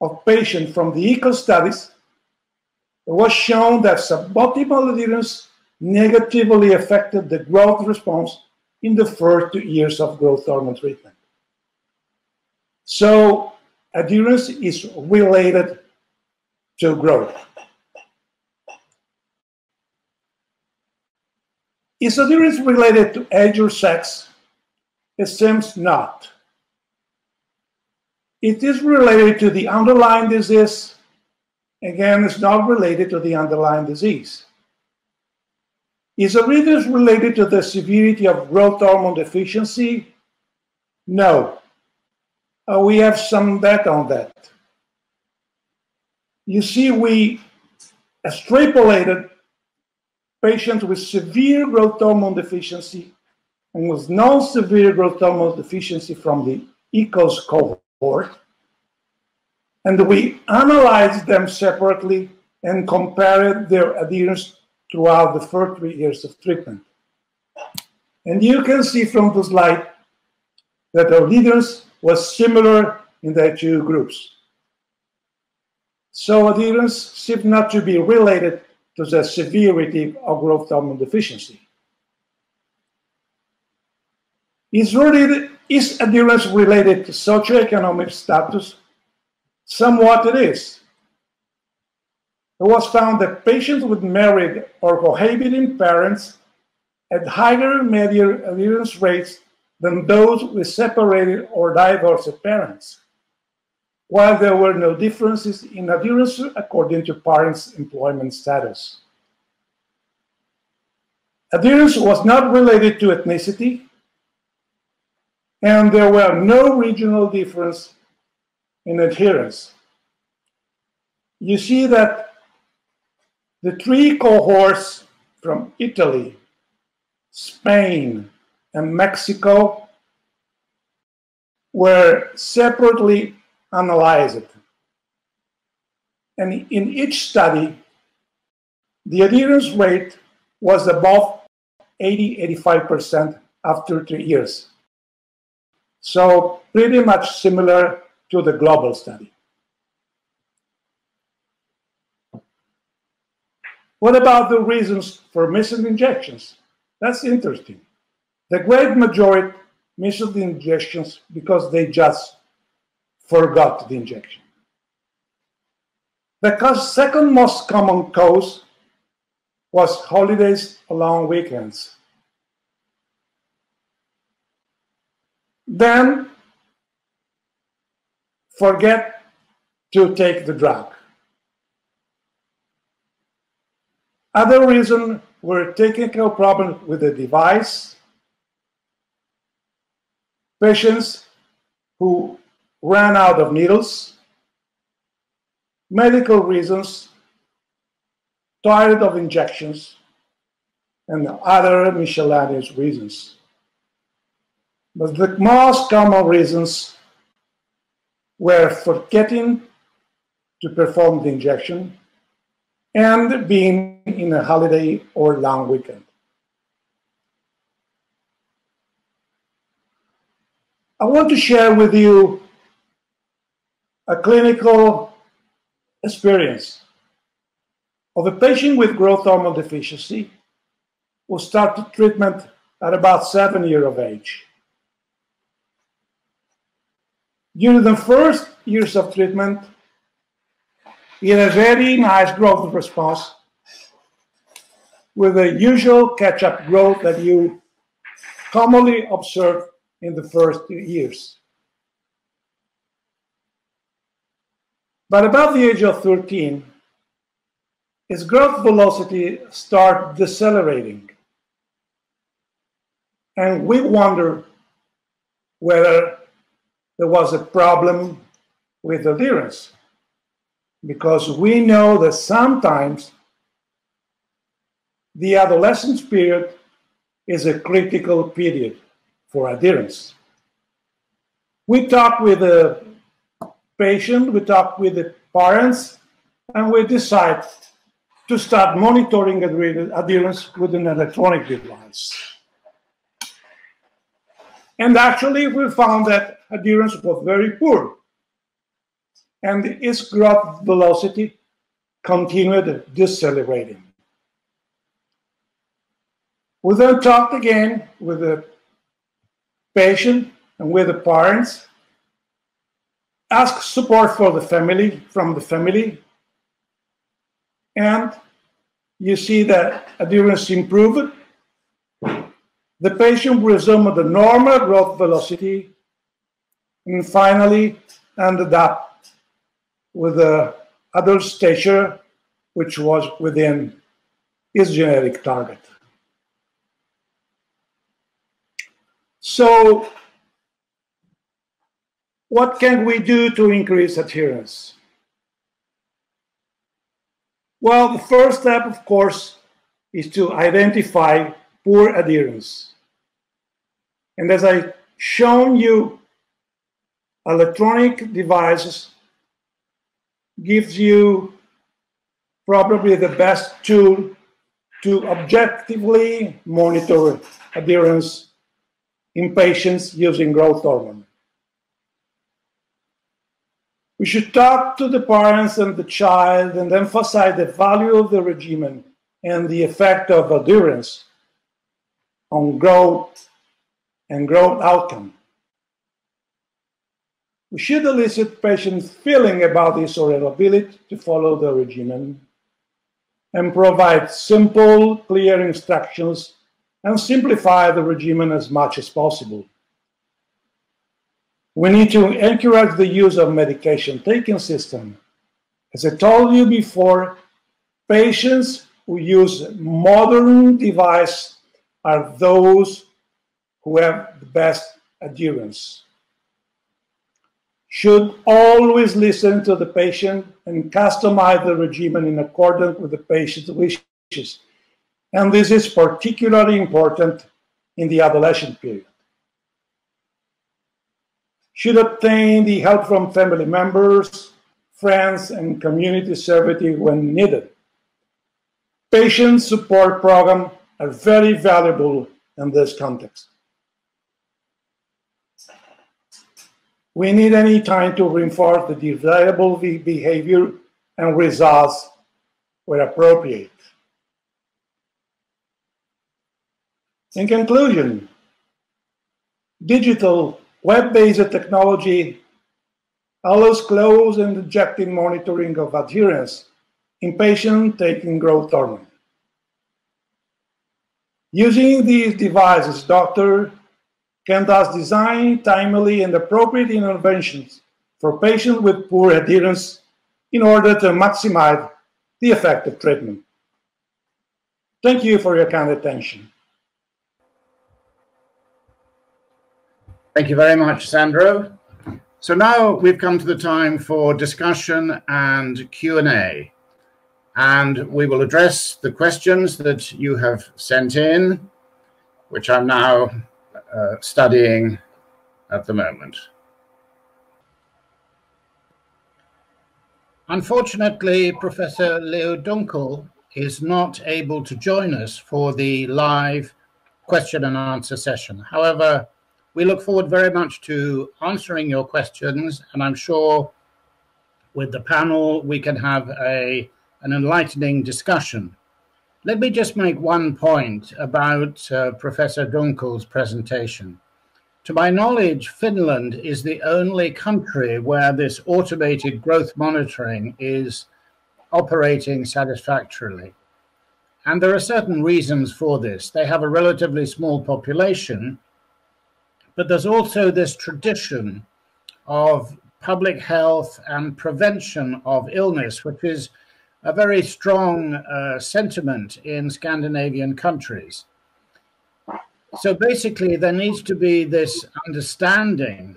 [SPEAKER 4] of patients from the ECOS studies, it was shown that suboptimal adherence negatively affected the growth response in the first two years of growth hormone treatment. So adherence is related to growth. Is adherence related to age or sex? It seems not. It is related to the underlying disease. Again, it's not related to the underlying disease. Is adherence related to the severity of growth hormone deficiency? No. Uh, we have some data on that. You see, we extrapolated patients with severe growth hormone deficiency and with non-severe growth hormone deficiency from the ECOS cohort. And we analyzed them separately and compared their adherence throughout the first three years of treatment. And you can see from the slide that the adherence was similar in the two groups. So adherence seemed not to be related to the severity of growth hormone deficiency. Is, is adherence related to socioeconomic status? Somewhat it is. It was found that patients with married or cohabiting parents had higher median adherence rates than those with separated or divorced parents, while there were no differences in adherence according to parents' employment status. Adherence was not related to ethnicity, and there were no regional difference in adherence. You see that the three cohorts from Italy, Spain, and Mexico were separately analyzed. And in each study, the adherence rate was above 80 85% after three years. So, pretty much similar to the global study. What about the reasons for missing injections? That's interesting. The great majority missed the injections because they just forgot the injection. The second most common cause was holidays long weekends. Then forget to take the drug. Other reasons were technical problems with the device, patients who ran out of needles, medical reasons, tired of injections, and other miscellaneous reasons. But the most common reasons were forgetting to perform the injection and being in a holiday or long weekend. I want to share with you a clinical experience of a patient with growth hormone deficiency who started treatment at about seven years of age. During the first years of treatment, he had a very nice growth response with the usual catch-up growth that you commonly observe in the first years. But about the age of 13, his growth velocity starts decelerating. And we wonder whether there was a problem with adherence. Because we know that sometimes the adolescence period is a critical period for adherence. We talked with the patient, we talked with the parents, and we decide to start monitoring adherence with an electronic device. And actually, we found that adherence was very poor. And its growth velocity continued decelerating. We then talked again with the patient and with the parents, asked support for the family, from the family, and you see that adherence improved the patient resumed the normal growth velocity and finally ended up with the adult stature which was within his genetic target. So what can we do to increase adherence? Well, the first step, of course, is to identify poor adherence. And as I shown you, electronic devices gives you probably the best tool to objectively monitor adherence in patients using growth hormone. We should talk to the parents and the child and emphasize the value of the regimen and the effect of adherence on growth and growth outcome. We should elicit patients' feeling about this or their ability to follow the regimen and provide simple, clear instructions and simplify the regimen as much as possible. We need to encourage the use of medication taking system. As I told you before, patients who use modern device are those who have the best adherence. Should always listen to the patient and customize the regimen in accordance with the patient's wishes. And this is particularly important in the adolescent period. Should obtain the help from family members, friends, and community services when needed. Patient support programs are very valuable in this context. We need any time to reinforce the desirable behavior and results where appropriate. In conclusion, digital web-based technology allows close and objective monitoring of adherence in patients taking growth hormone. Using these devices, doctor can thus design timely and appropriate interventions for patients with poor adherence in order to maximize the effective treatment. Thank you for your kind attention.
[SPEAKER 1] Thank you very much, Sandro. So now we've come to the time for discussion and Q&A. and we will address the questions that you have sent in, which I'm now uh, studying at the moment. Unfortunately, Professor Leo Dunkel is not able to join us for the live question and answer session. However, we look forward very much to answering your questions, and I'm sure with the panel we can have a, an enlightening discussion. Let me just make one point about uh, Professor Dunkel's presentation. To my knowledge, Finland is the only country where this automated growth monitoring is operating satisfactorily. And there are certain reasons for this. They have a relatively small population, but there's also this tradition of public health and prevention of illness, which is a very strong uh, sentiment in Scandinavian countries. So basically, there needs to be this understanding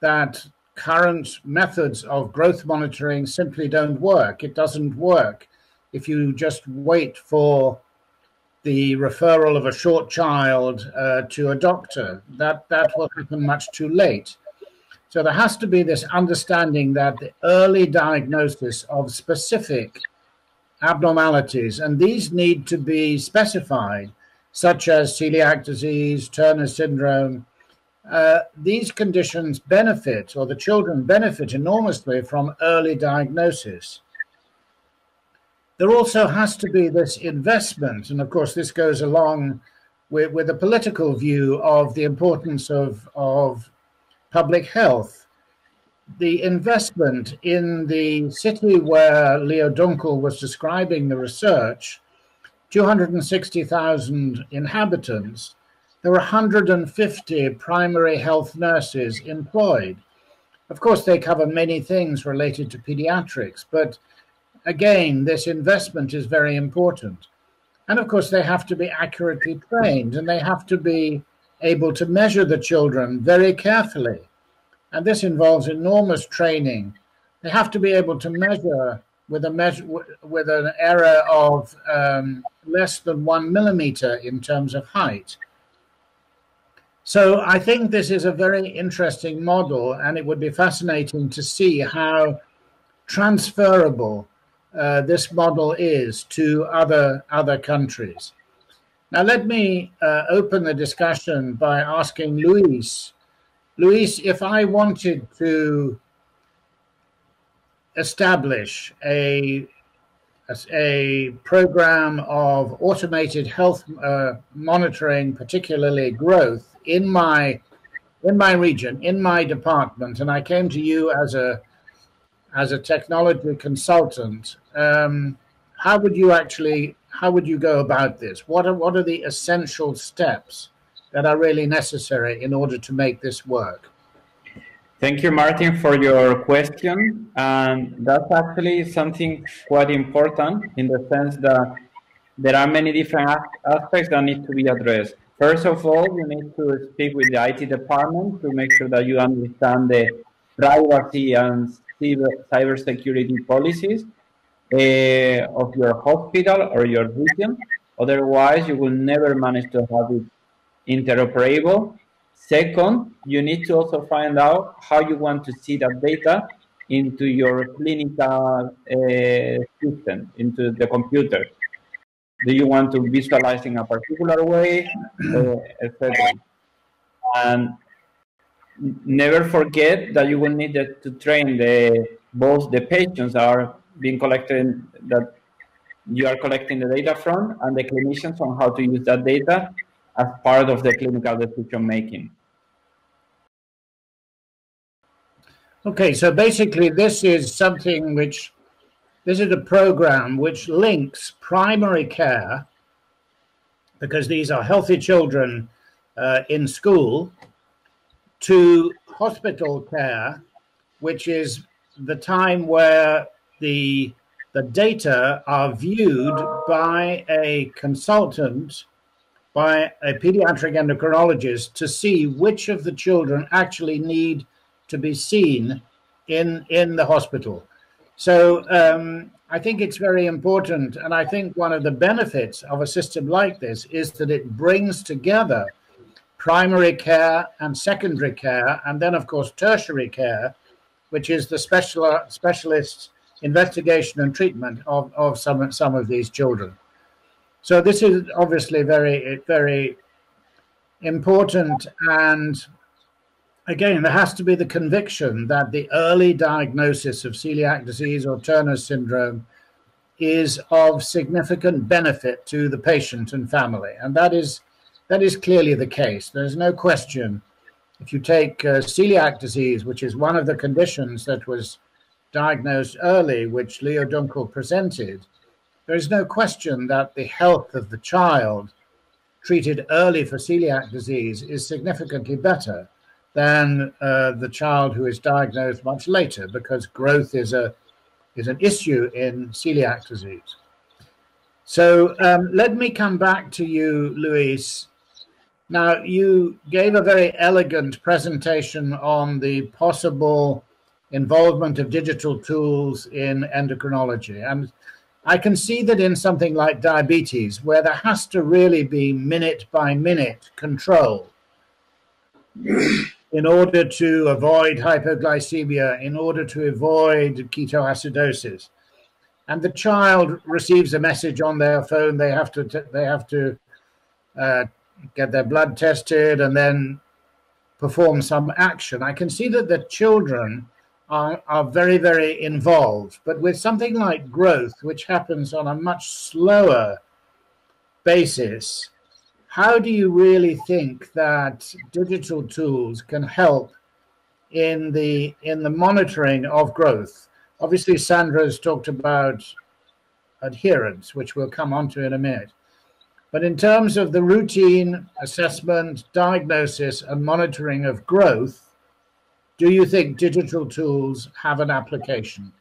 [SPEAKER 1] that current methods of growth monitoring simply don't work. It doesn't work if you just wait for the referral of a short child uh, to a doctor. That that will happen much too late. So there has to be this understanding that the early diagnosis of specific abnormalities, and these need to be specified, such as celiac disease, Turner syndrome. Uh, these conditions benefit, or the children benefit enormously from early diagnosis. There also has to be this investment, and of course, this goes along with, with a political view of the importance of, of public health. The investment in the city where Leo Dunkel was describing the research 260,000 inhabitants, there were 150 primary health nurses employed. Of course, they cover many things related to pediatrics, but again, this investment is very important. And of course, they have to be accurately trained and they have to be able to measure the children very carefully. And this involves enormous training. They have to be able to measure with a measure with an error of um, less than one millimeter in terms of height. So I think this is a very interesting model, and it would be fascinating to see how transferable uh, this model is to other other countries. Now, let me uh, open the discussion by asking Luis. Luis, if I wanted to establish a a program of automated health uh, monitoring, particularly growth, in my in my region, in my department, and I came to you as a as a technology consultant, um, how would you actually how would you go about this? What are what are the essential steps that are really necessary in order to make this work?
[SPEAKER 3] Thank you, Martin, for your question. And that's actually something quite important in the sense that there are many different aspects that need to be addressed. First of all, you need to speak with the IT department to make sure that you understand the privacy and cyber security policies of your hospital or your region. Otherwise, you will never manage to have it interoperable. Second, you need to also find out how you want to see that data into your clinical uh, system, into the computer. Do you want to visualize in a particular way, uh, etc. And never forget that you will need to train the both the patients are being collected that you are collecting the data from and the clinicians on how to use that data as part of the clinical decision making.
[SPEAKER 1] Okay, so basically this is something which this is a program which links primary care because these are healthy children uh, in school to hospital care, which is the time where the the data are viewed by a consultant, by a pediatric endocrinologist, to see which of the children actually need to be seen in in the hospital. So um, I think it's very important. And I think one of the benefits of a system like this is that it brings together primary care and secondary care, and then, of course, tertiary care, which is the special, specialist investigation and treatment of, of some, some of these children. So this is obviously very, very important. And again, there has to be the conviction that the early diagnosis of celiac disease or Turner's syndrome is of significant benefit to the patient and family. And that is, that is clearly the case. There's no question. If you take uh, celiac disease, which is one of the conditions that was diagnosed early, which Leo Dunkel presented, there is no question that the health of the child treated early for celiac disease is significantly better than uh, the child who is diagnosed much later because growth is a is an issue in celiac disease. So um, let me come back to you, Luis. Now, you gave a very elegant presentation on the possible involvement of digital tools in endocrinology. And I can see that in something like diabetes, where there has to really be minute by minute control in order to avoid hypoglycemia, in order to avoid ketoacidosis. And the child receives a message on their phone. They have to they have to uh, get their blood tested and then perform some action. I can see that the children are, are very, very involved. But with something like growth, which happens on a much slower basis, how do you really think that digital tools can help in the in the monitoring of growth? Obviously, Sandro has talked about adherence, which we'll come on to in a minute. But in terms of the routine assessment, diagnosis, and monitoring of growth, do you think digital tools have an application?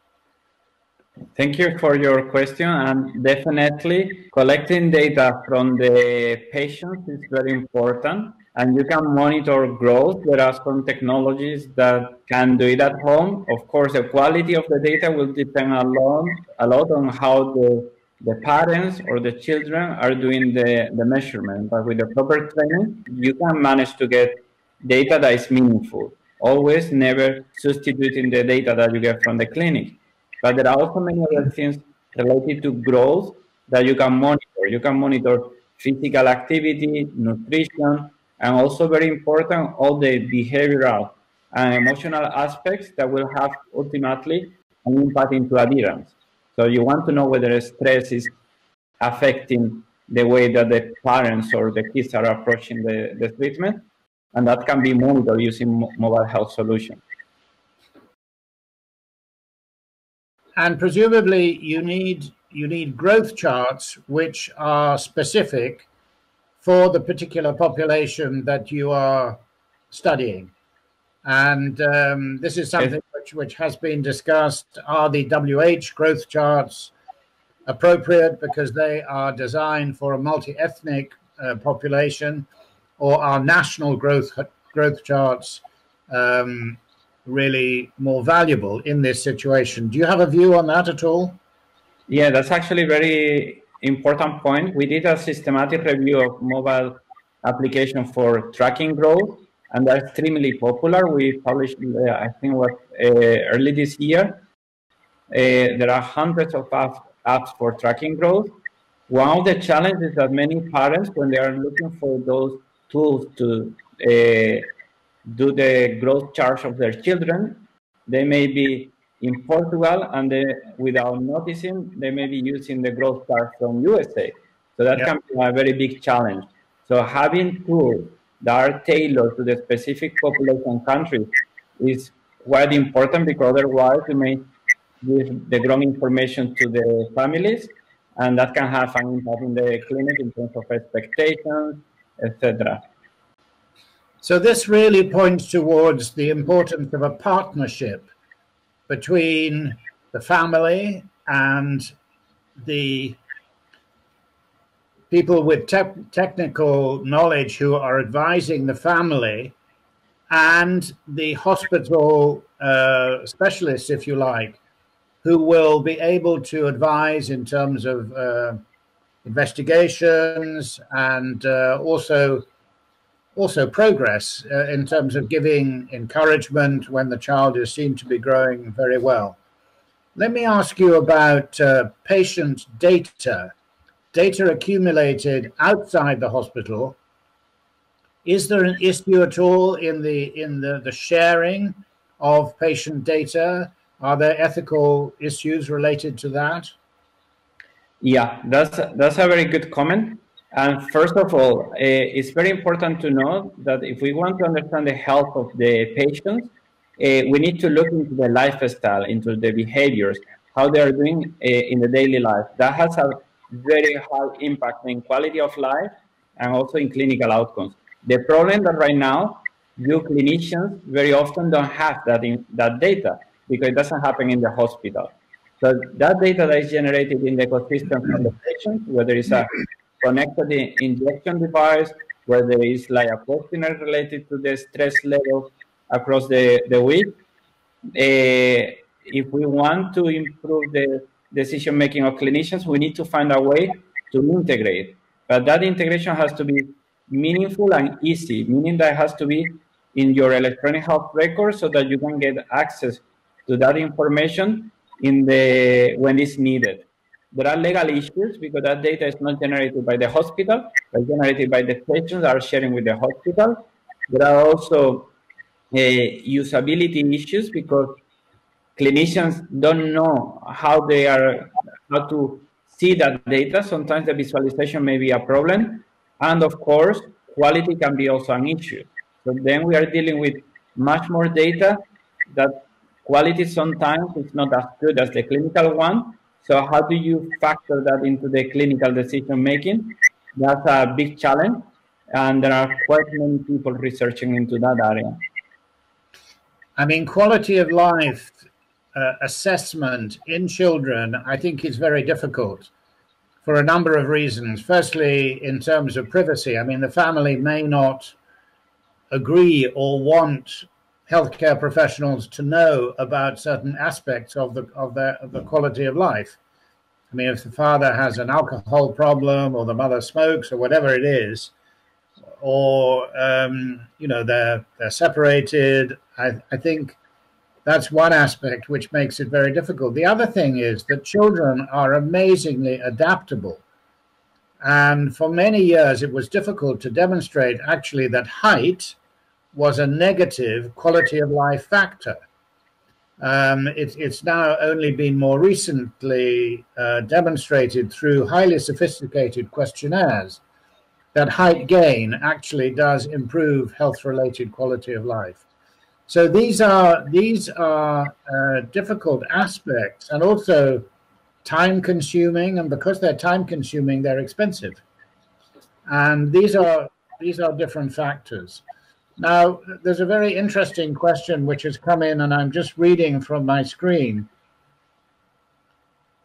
[SPEAKER 3] Thank you for your question. And definitely collecting data from the patients is very important. And you can monitor growth. There are some technologies that can do it at home. Of course, the quality of the data will depend a lot, a lot on how the, the parents or the children are doing the, the measurement. But with the proper training, you can manage to get data that is meaningful always never substituting the data that you get from the clinic. But there are also many other things related to growth that you can monitor. You can monitor physical activity, nutrition, and also very important, all the behavioral and emotional aspects that will have ultimately an impact into adherence. So you want to know whether stress is affecting the way that the parents or the kids are approaching the, the treatment and that can be monitored using mobile health solutions.
[SPEAKER 1] And presumably, you need you need growth charts which are specific for the particular population that you are studying. And um, this is something which, which has been discussed. Are the WHO growth charts appropriate because they are designed for a multi ethnic uh, population? Or are national growth growth charts um, really more valuable in this situation? Do you have a view on that at all?
[SPEAKER 3] Yeah, that's actually a very important point. We did a systematic review of mobile application for tracking growth, and they're extremely popular. We published, uh, I think, what uh, early this year. Uh, there are hundreds of apps, apps for tracking growth. One of the challenges that many parents, when they are looking for those tools to uh, do the growth charts of their children. They may be in Portugal and they, without noticing, they may be using the growth chart from USA. So that yeah. can be a very big challenge. So having tools that are tailored to the specific population countries is quite important because otherwise we may give the wrong information to the families and that can have an impact in the clinic in terms of expectations, etc.
[SPEAKER 1] So this really points towards the importance of a partnership between the family and the people with te technical knowledge who are advising the family and the hospital uh, specialists, if you like, who will be able to advise in terms of uh, investigations and uh, also also progress uh, in terms of giving encouragement when the child is seen to be growing very well. Let me ask you about uh, patient data, data accumulated outside the hospital. Is there an issue at all in the in the, the sharing of patient data? Are there ethical issues related to that?
[SPEAKER 3] Yeah, that's that's a very good comment. And first of all, uh, it's very important to know that if we want to understand the health of the patients, uh, we need to look into the lifestyle, into the behaviors, how they are doing uh, in the daily life. That has a very high impact in quality of life and also in clinical outcomes. The problem that right now, you clinicians very often don't have that in, that data because it doesn't happen in the hospital. So that data that is generated in the ecosystem from the patient, whether it's a connected injection device, whether it's like a questionnaire related to the stress level across the, the week. Uh, if we want to improve the decision making of clinicians, we need to find a way to integrate. But that integration has to be meaningful and easy, meaning that it has to be in your electronic health record so that you can get access to that information in the when it's needed. There are legal issues because that data is not generated by the hospital, but generated by the patients are sharing with the hospital. There are also uh, usability issues because clinicians don't know how they are, how to see that data. Sometimes the visualization may be a problem. And of course, quality can be also an issue. So then we are dealing with much more data that quality sometimes is not as good as the clinical one, so how do you factor that into the clinical decision making? That's a big challenge, and there are quite many people researching into that area.
[SPEAKER 1] I mean, quality of life uh, assessment in children, I think, is very difficult for a number of reasons. Firstly, in terms of privacy, I mean, the family may not agree or want healthcare professionals to know about certain aspects of the of their of the quality of life. I mean, if the father has an alcohol problem or the mother smokes or whatever it is, or um, you know they're they're separated, I, I think that's one aspect which makes it very difficult. The other thing is that children are amazingly adaptable. And for many years, it was difficult to demonstrate actually that height was a negative quality of life factor. Um, it, it's now only been more recently uh, demonstrated through highly sophisticated questionnaires that height gain actually does improve health-related quality of life. So these are these are uh, difficult aspects and also time-consuming, and because they're time-consuming, they're expensive. And these are these are different factors. Now, there's a very interesting question which has come in, and I'm just reading from my screen.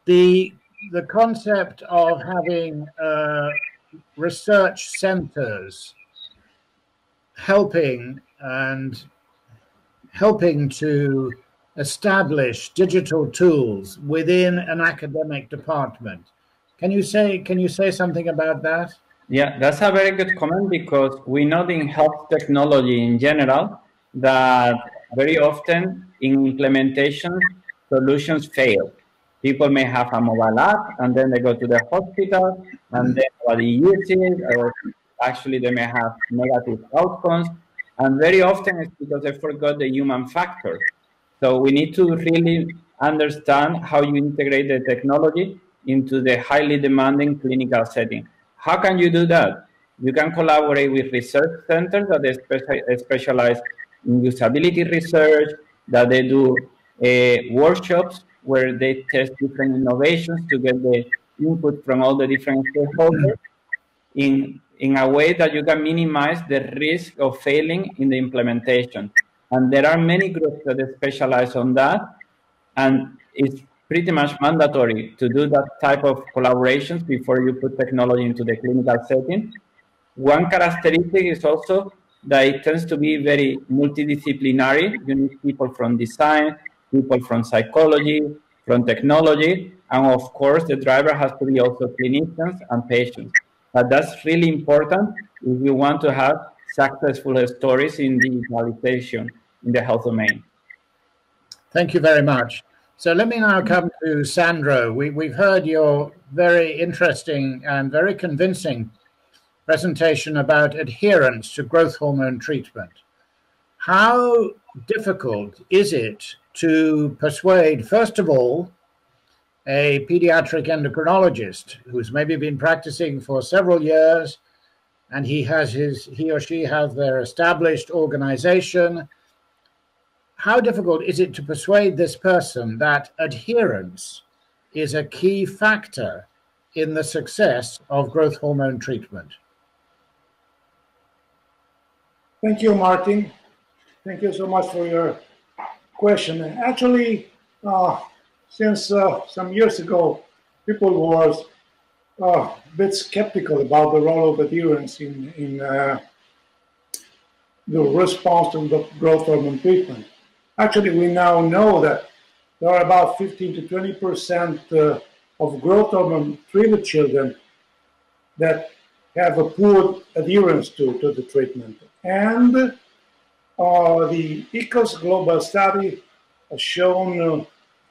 [SPEAKER 1] The, the concept of having uh, research centers helping and helping to establish digital tools within an academic department. Can you say can you say something about that?
[SPEAKER 3] Yeah, that's a very good comment because we know in health technology in general that very often in implementation solutions fail. People may have a mobile app and then they go to the hospital and then nobody uses it or actually they may have negative outcomes. And very often it's because they forgot the human factor. So we need to really understand how you integrate the technology into the highly demanding clinical setting. How can you do that? You can collaborate with research centers that they specialize in usability research, that they do uh, workshops where they test different innovations to get the input from all the different stakeholders in, in a way that you can minimize the risk of failing in the implementation. And there are many groups that specialize on that. And it's pretty much mandatory to do that type of collaborations before you put technology into the clinical setting. One characteristic is also that it tends to be very multidisciplinary. You need people from design, people from psychology, from technology. And of course, the driver has to be also clinicians and patients. But that's really important if we want to have successful stories in digitalization in the health domain.
[SPEAKER 1] Thank you very much. So let me now come to Sandro. We, we've heard your very interesting and very convincing presentation about adherence to growth hormone treatment. How difficult is it to persuade, first of all, a pediatric endocrinologist who's maybe been practicing for several years and he has his he or she has their established organization how difficult is it to persuade this person that adherence is a key factor in the success of growth hormone treatment?
[SPEAKER 4] Thank you martin. Thank you so much for your question. Actually uh, since uh, some years ago people were uh, a bit skeptical about the role of adherence in, in uh, the response to the growth hormone treatment. Actually, we now know that there are about 15 to 20 percent uh, of growth hormone treated children that have a poor adherence to, to the treatment. And uh, the ECOS global study has shown uh,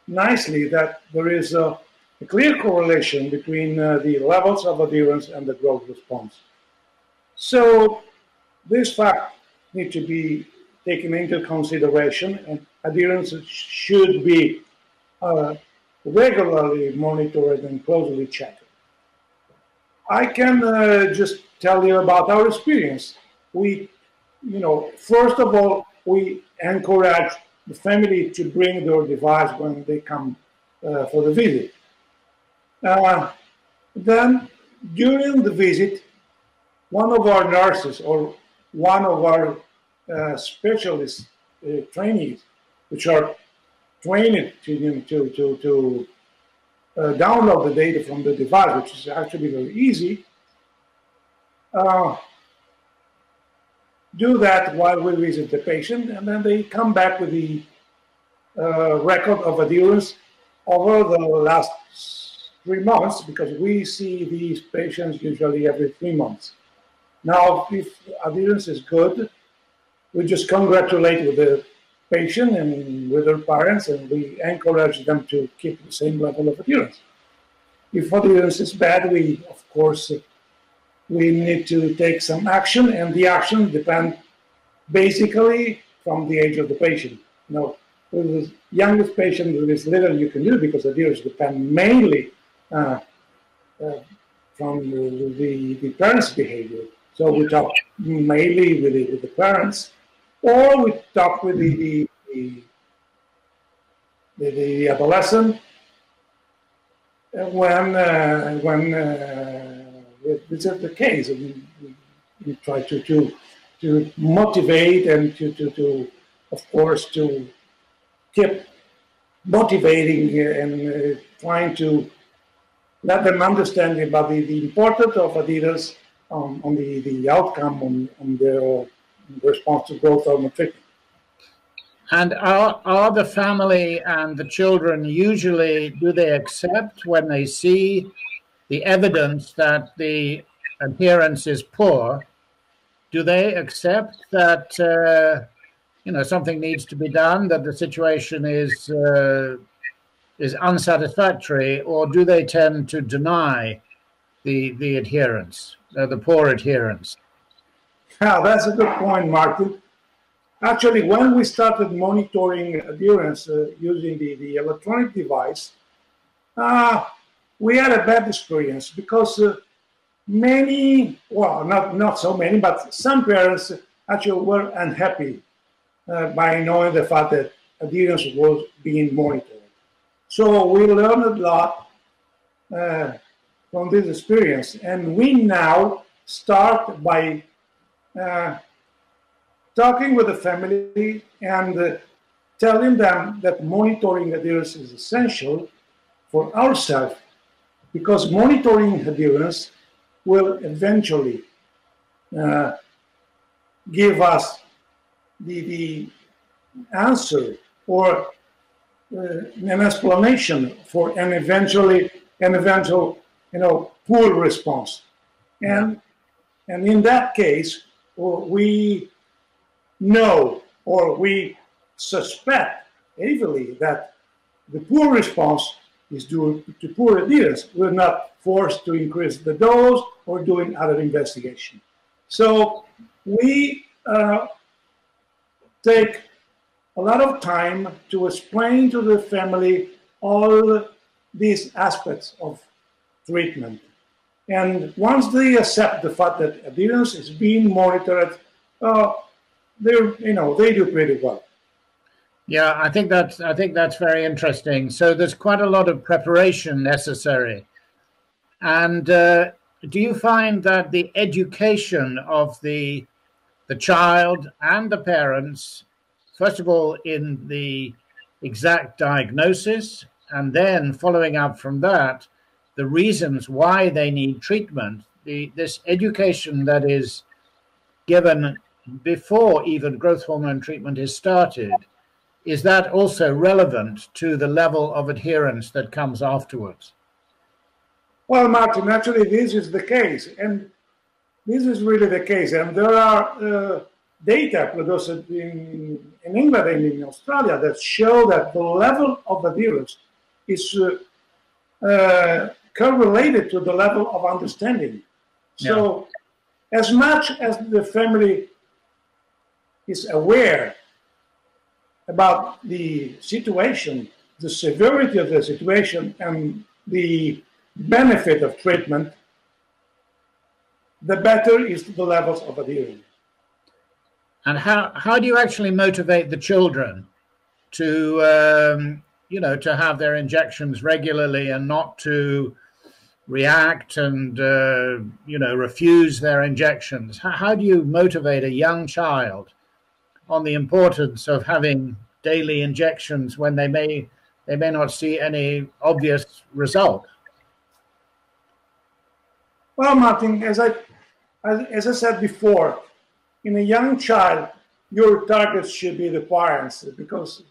[SPEAKER 4] nicely that there is a a clear correlation between uh, the levels of adherence and the growth response. So this fact need to be taken into consideration and adherence should be uh, regularly monitored and closely checked. I can uh, just tell you about our experience. We, you know, first of all, we encourage the family to bring their device when they come uh, for the visit. Uh, then during the visit, one of our nurses or one of our uh, specialist uh, trainees, which are trained to, to, to, to uh, download the data from the device, which is actually very easy, uh, do that while we visit the patient, and then they come back with the uh, record of adherence over the last three months because we see these patients usually every three months. Now, if adherence is good, we just congratulate with the patient and with their parents, and we encourage them to keep the same level of adherence. If adherence is bad, we, of course, we need to take some action, and the action depends basically from the age of the patient. Now, with the youngest patient, there is little you can do because adherence depends mainly uh, uh, from the, the, the, parents' behavior. So we talk mainly with the, with the parents, or we talk with the, the, the, the adolescent when uh, when uh, this is the case. We, we, we, try to, to to motivate and to, to, to of course to keep motivating and uh, trying to let them understand about the, the importance of adherence um, on the, the outcome on, on their response to growth the treatment.
[SPEAKER 1] And are, are the family and the children usually, do they accept when they see the evidence that the adherence is poor? Do they accept that, uh, you know, something needs to be done, that the situation is uh, is unsatisfactory, or do they tend to deny the the adherence, uh, the poor adherence?
[SPEAKER 4] Yeah, that's a good point, Martin. Actually, when we started monitoring adherence uh, using the, the electronic device, uh, we had a bad experience because uh, many, well, not, not so many, but some parents actually were unhappy uh, by knowing the fact that adherence was being monitored. So we learned a lot uh, from this experience, and we now start by uh, talking with the family and uh, telling them that monitoring adherence is essential for ourselves because monitoring adherence will eventually uh, give us the, the answer or uh, an explanation for an eventually an eventual you know poor response. And and in that case we know or we suspect heavily that the poor response is due to poor adherence. We're not forced to increase the dose or doing other investigation. So we uh, take a lot of time to explain to the family all these aspects of treatment. And once they accept the fact that adherence is being monitored, uh, they you know they do pretty well.
[SPEAKER 1] Yeah, I think that's I think that's very interesting. So there's quite a lot of preparation necessary, and uh, do you find that the education of the the child and the parents, first of all, in the exact diagnosis, and then following up from that, the reasons why they need treatment, the this education that is given before even growth hormone treatment is started, is that also relevant to the level of adherence that comes afterwards?
[SPEAKER 4] Well, Martin, actually, this is the case. And this is really the case. And there are uh, data produced in, in, England and in Australia that show that the level of adherence is uh, uh, correlated to the level of understanding. So, yeah. as much as the family is aware about the situation, the severity of the situation, and the benefit of treatment, the better is the levels of adherence.
[SPEAKER 1] And how, how do you actually motivate the children to, um, you know, to have their injections regularly and not to react and, uh, you know, refuse their injections? How, how do you motivate a young child on the importance of having daily injections when they may they may not see any obvious result.
[SPEAKER 4] Well, Martin, as I as, I said before, in a young child, your target should be the parents because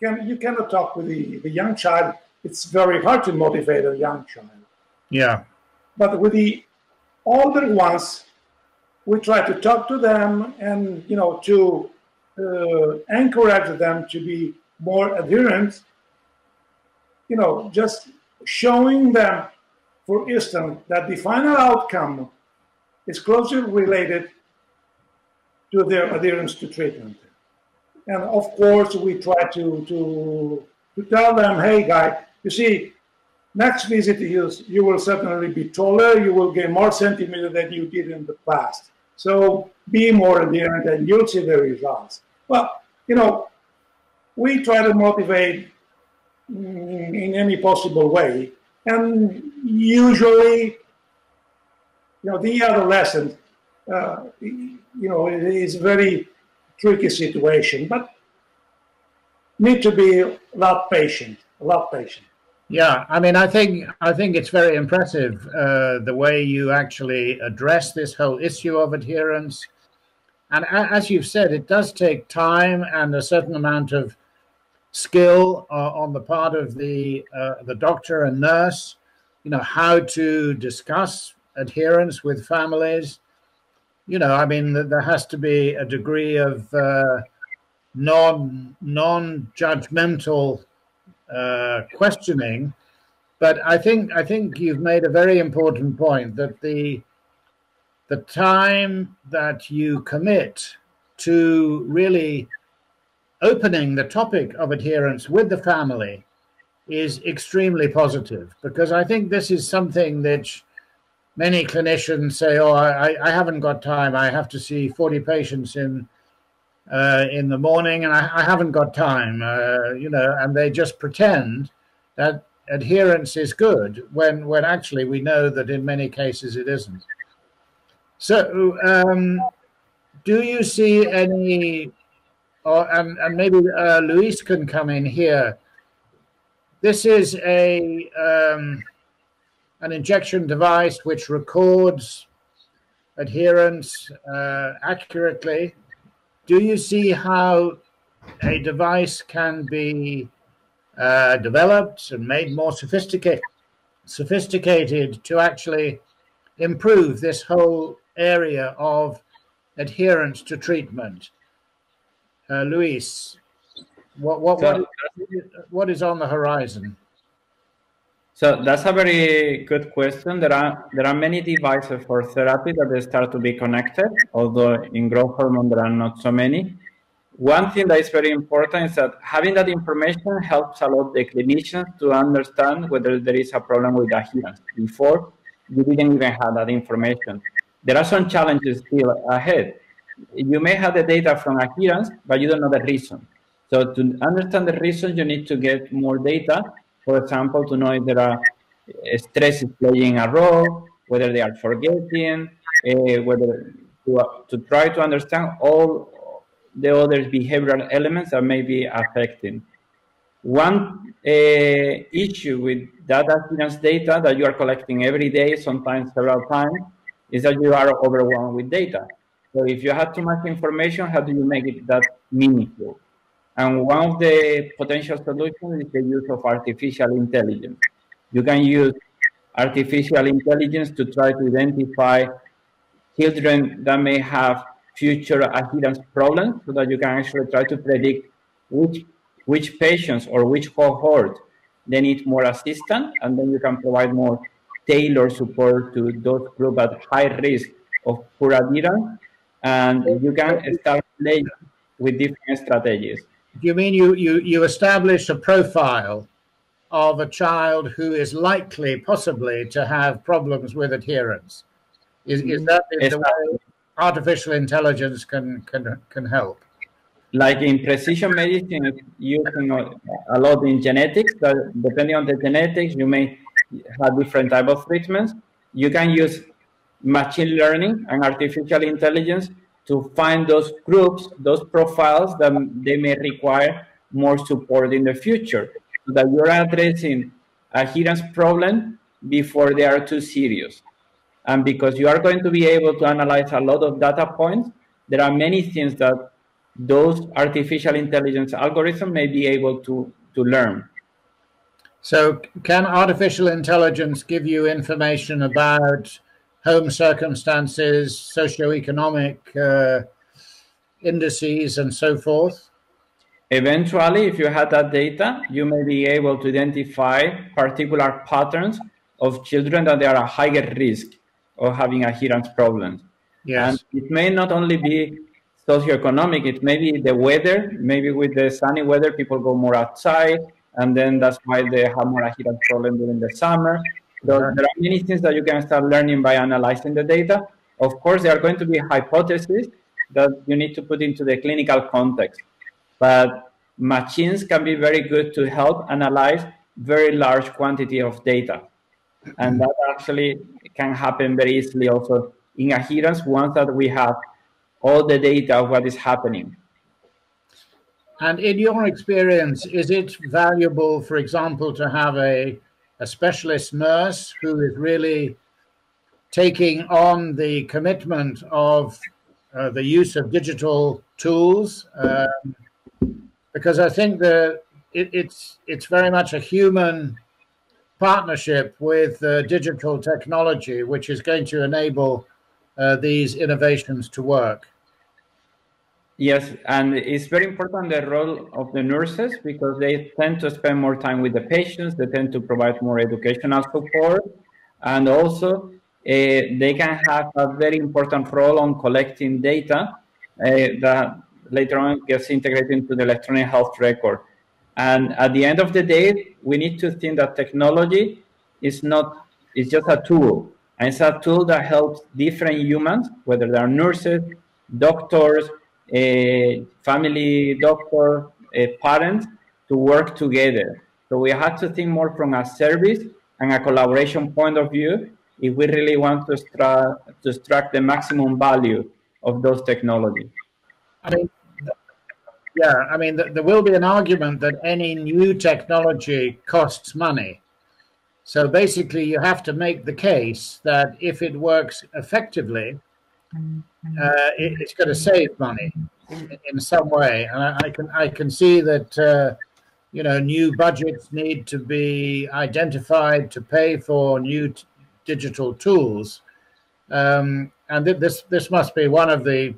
[SPEAKER 4] can, you cannot talk with the, the young child. It's very hard to motivate a young child.
[SPEAKER 1] Yeah.
[SPEAKER 4] But with the older ones, we try to talk to them and you know to uh, encourage them to be more adherent, you know, just showing them, for instance, that the final outcome is closely related to their adherence to treatment. And of course, we try to, to, to tell them, hey, guy, you see, next visit you, you will certainly be taller, you will gain more centimeters than you did in the past. So be more adherent and you'll see the results. Well, you know, we try to motivate in any possible way. And usually, you know, the adolescent, uh, you know, is very tricky situation, but need to be a lot patient, a lot patient.
[SPEAKER 1] Yeah, I mean, I think I think it's very impressive uh, the way you actually address this whole issue of adherence and as you've said, it does take time and a certain amount of skill uh, on the part of the uh, the doctor and nurse. You know how to discuss adherence with families. You know, I mean, there has to be a degree of uh, non non judgmental uh, questioning. But I think I think you've made a very important point that the the time that you commit to really opening the topic of adherence with the family is extremely positive because I think this is something that many clinicians say, "Oh, I, I haven't got time. I have to see 40 patients in uh, in the morning, and I, I haven't got time." Uh, you know, and they just pretend that adherence is good when when actually we know that in many cases it isn't. So, um, do you see any, or, and, and maybe uh, Luis can come in here. This is a um, an injection device which records adherence uh, accurately. Do you see how a device can be uh, developed and made more sophisticated, sophisticated to actually improve this whole area of adherence to treatment. Uh, Luis, what, what, what, what is on the horizon?
[SPEAKER 3] So that's a very good question. There are there are many devices for therapy that they start to be connected, although in growth hormone there are not so many. One thing that is very important is that having that information helps a lot the clinicians to understand whether there is a problem with adherence. Before you didn't even have that information. There are some challenges still ahead. You may have the data from adherence, but you don't know the reason. So to understand the reason, you need to get more data for example, to know if there are uh, stress is playing a role, whether they are forgetting, uh, whether to, uh, to try to understand all the other behavioral elements that may be affecting. One uh, issue with data adherence data that you are collecting every day, sometimes several times, is that you are overwhelmed with data. So if you have too much information, how do you make it that meaningful? And one of the potential solutions is the use of artificial intelligence. You can use artificial intelligence to try to identify children that may have future adherence problems so that you can actually try to predict which which patients or which cohort they need more assistance and then you can provide more tailored support to those groups at high risk of poor adherence and you can start playing with different strategies
[SPEAKER 1] you mean you, you, you establish a profile of a child who is likely, possibly, to have problems with adherence? Is, is that is the way artificial intelligence can, can, can help?
[SPEAKER 3] Like in precision medicine, using uh, a lot in genetics, that depending on the genetics, you may have different type of treatments. You can use machine learning and artificial intelligence to find those groups, those profiles that they may require more support in the future, so that you're addressing adherence problem before they are too serious. And because you are going to be able to analyze a lot of data points, there are many things that those artificial intelligence algorithms may be able to, to learn.
[SPEAKER 1] So, can artificial intelligence give you information about home circumstances, socioeconomic uh, indices, and so forth?
[SPEAKER 3] Eventually, if you have that data, you may be able to identify particular patterns of children that they are at higher risk of having adherence problems.
[SPEAKER 1] Yes.
[SPEAKER 3] And it may not only be socioeconomic, it may be the weather. Maybe with the sunny weather, people go more outside, and then that's why they have more adherence problem during the summer. There are many things that you can start learning by analyzing the data. Of course, there are going to be hypotheses that you need to put into the clinical context. But machines can be very good to help analyze very large quantity of data. And that actually can happen very easily also in adherence once that we have all the data of what is happening.
[SPEAKER 1] And in your experience, is it valuable, for example, to have a a specialist nurse who is really taking on the commitment of uh, the use of digital tools um, because I think that it, it's it's very much a human partnership with uh, digital technology, which is going to enable uh, these innovations to work.
[SPEAKER 3] Yes, and it's very important the role of the nurses because they tend to spend more time with the patients. They tend to provide more educational support, and also uh, they can have a very important role on collecting data uh, that later on gets integrated into the electronic health record. And at the end of the day, we need to think that technology is not it's just a tool, and it's a tool that helps different humans, whether they are nurses, doctors family doctor, a parent to work together. So we have to think more from a service and a collaboration point of view if we really want to extract, to extract the maximum value of those technologies.
[SPEAKER 1] I mean, yeah, I mean, there will be an argument that any new technology costs money. So basically, you have to make the case that if it works effectively, mm. Uh, it, it's going to save money in, some way. And I, I, can I can see that uh, you know, new budgets need to be identified to pay for new digital tools. Um, and th- this this must be one of the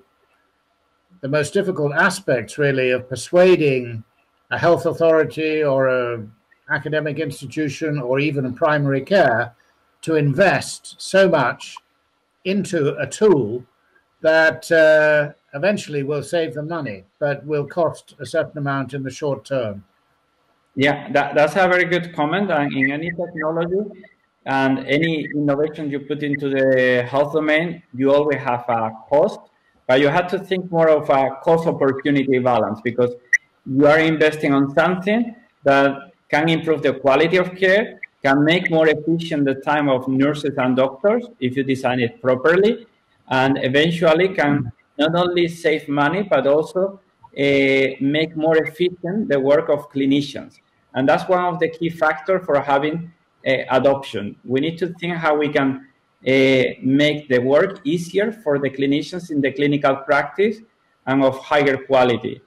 [SPEAKER 1] the most difficult aspects, really, of persuading a health authority or a academic institution or even primary care to invest so much into a tool that uh, eventually will save them money, but will cost a certain amount in the short term.
[SPEAKER 3] Yeah, that, that's a very good comment. And in any technology and any innovation you put into the health domain, you always have a cost, but you have to think more of a cost opportunity balance because you are investing on something that can improve the quality of care, can make more efficient the time of nurses and doctors if you design it properly, and eventually can not only save money but also uh, make more efficient the work of clinicians. And that's one of the key factors for having uh, adoption. We need to think how we can uh, make the work easier for the clinicians in the clinical practice and of higher quality.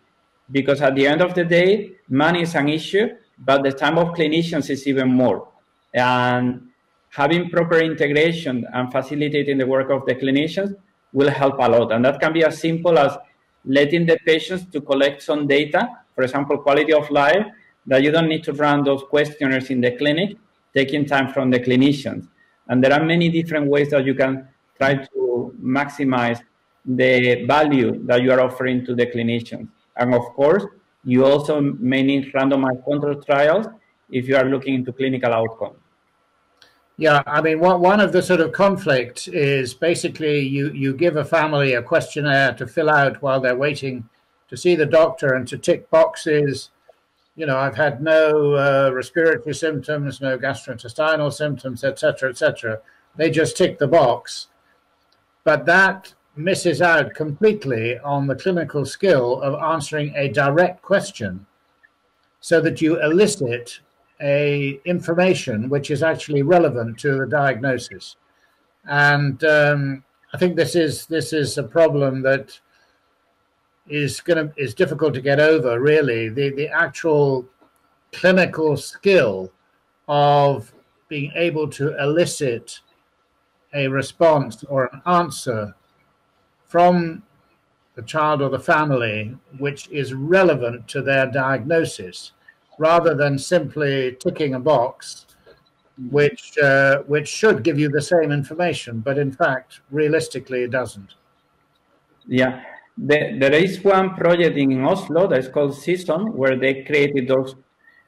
[SPEAKER 3] Because at the end of the day, money is an issue, but the time of clinicians is even more. And having proper integration and facilitating the work of the clinicians will help a lot. And that can be as simple as letting the patients to collect some data, for example, quality of life, that you don't need to run those questionnaires in the clinic, taking time from the clinicians. And there are many different ways that you can try to maximize the value that you are offering to the clinicians. And of course, you also may need randomized control trials if you are looking into clinical outcomes.
[SPEAKER 1] Yeah, I mean, one one of the sort of conflicts is basically you you give a family a questionnaire to fill out while they're waiting to see the doctor and to tick boxes. You know, I've had no uh, respiratory symptoms, no gastrointestinal symptoms, etc., etc. They just tick the box, but that misses out completely on the clinical skill of answering a direct question, so that you elicit a information which is actually relevant to the diagnosis. And um, I think this is this is a problem that is going to is difficult to get over. Really, the the actual clinical skill of being able to elicit a response or an answer from the child or the family which is relevant to their diagnosis rather than simply ticking a box, which uh, which should give you the same information, but in fact, realistically, it doesn't.
[SPEAKER 3] Yeah, the, there is one project in Oslo that is called Sisom, where they created those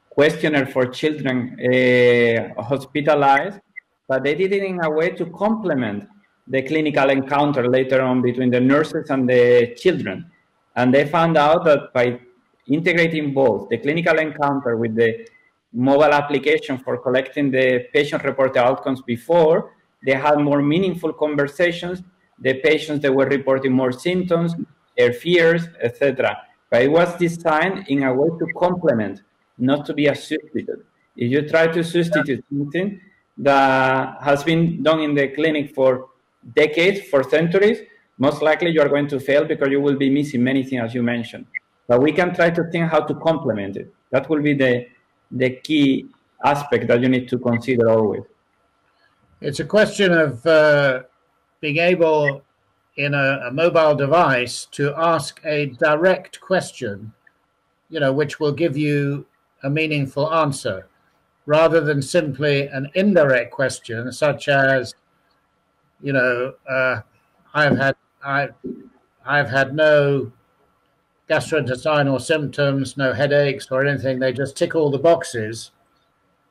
[SPEAKER 3] questionnaire for children uh, hospitalized, but they did it in a way to complement the clinical encounter later on between the nurses and the children. And they found out that by integrating both the clinical encounter with the mobile application for collecting the patient reported outcomes before, they had more meaningful conversations. The patients that were reporting more symptoms, their fears, etc. But it was designed in a way to complement, not to be a substitute. If you try to substitute something that has been done in the clinic for decades, for centuries, most likely you are going to fail because you will be missing many things, as you mentioned. But we can try to think how to complement it. That will be the, the key aspect that you need to consider always.
[SPEAKER 1] It's a question of uh, being able in a, a, mobile device to ask a direct question, you know, which will give you a meaningful answer, rather than simply an indirect question, such as, you know, uh, I've had I, I've had no gastrointestinal symptoms, no headaches or anything. They just tick all the boxes.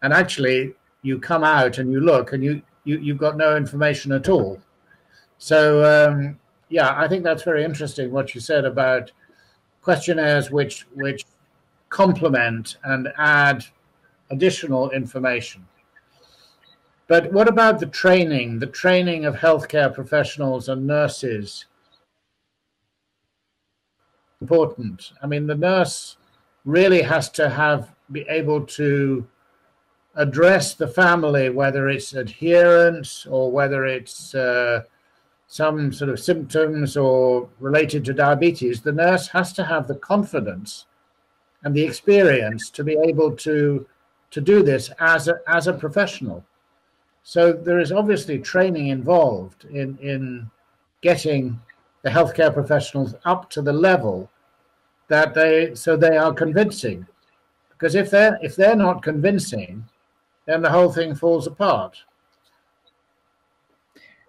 [SPEAKER 1] And actually, you come out and you look and you, you, you've got no information at all. So, um, yeah, I think that's very interesting what you said about questionnaires which, which complement and add additional information. But what about the training, the training of healthcare professionals and nurses? Important. I mean, the nurse really has to have be able to address the family, whether it's adherence or whether it's uh, some sort of symptoms or related to diabetes. The nurse has to have the confidence and the experience to be able to to do this as a, as a professional. So there is obviously training involved in in getting the healthcare professionals up to the level that they so they are convincing. Because if they're if they're not convincing, then the whole thing falls apart.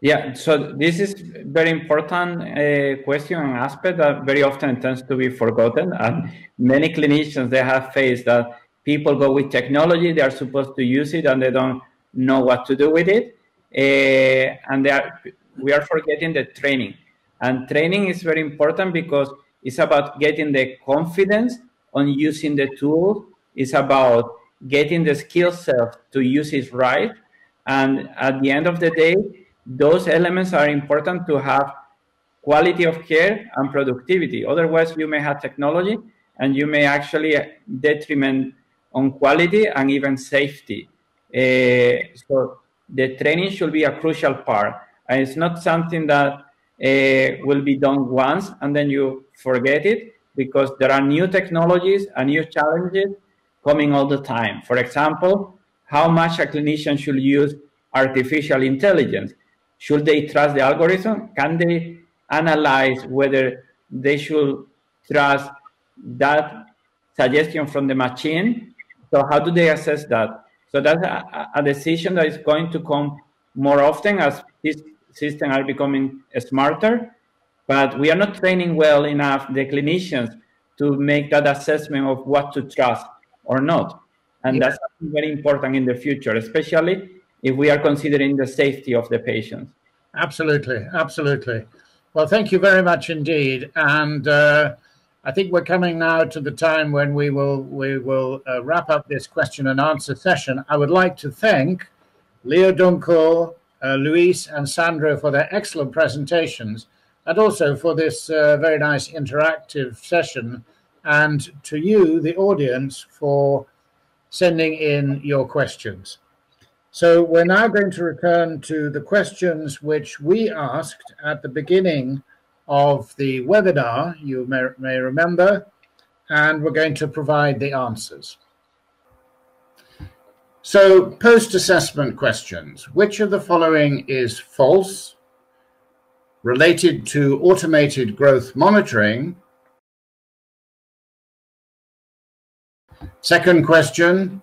[SPEAKER 3] Yeah, so this is very important uh, question and aspect that very often tends to be forgotten. And many clinicians they have faced that people go with technology, they are supposed to use it, and they don't know what to do with it, uh, and they are we are forgetting the training. And training is very important because it's about getting the confidence on using the tool. It's about getting the skill set to use it right. And at the end of the day, those elements are important to have quality of care and productivity. Otherwise, you may have technology and you may actually detriment on quality and even safety. Uh, so the training should be a crucial part. And it's not something that uh, will be done once and then you forget it because there are new technologies and new challenges coming all the time. For example, how much a clinician should use artificial intelligence. Should they trust the algorithm? Can they analyze whether they should trust that suggestion from the machine? So how do they assess that? So that's a, a decision that is going to come more often as these systems are becoming smarter. But we are not training well enough the clinicians to make that assessment of what to trust or not. And yeah. that's very important in the future, especially if we are considering the safety of the patients.
[SPEAKER 1] Absolutely, absolutely. Well, thank you very much indeed. And uh, I think we're coming now to the time when we will we will uh, wrap up this question and answer session. I would like to thank Leo Dunkel, uh, Luis, and Sandro for their excellent presentations, and also for this uh, very nice interactive session and to you, the audience, for sending in your questions. So we're now going to return to the questions which we asked at the beginning of the webinar, you may, may remember, and we're going to provide the answers. So post-assessment questions. Which of the following is false, related to automated growth monitoring, Second question,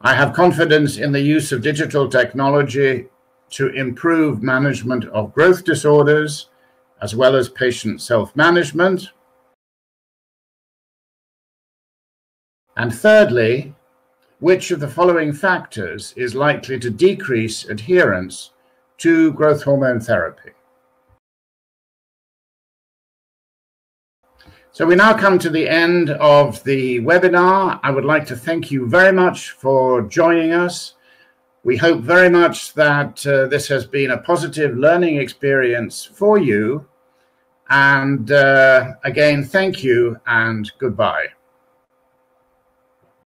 [SPEAKER 1] I have confidence in the use of digital technology to improve management of growth disorders as well as patient self-management. And thirdly, which of the following factors is likely to decrease adherence to growth hormone therapy? So we now come to the end of the webinar. I would like to thank you very much for joining us. We hope very much that uh, this has been a positive learning experience for you. And uh, again, thank you and goodbye.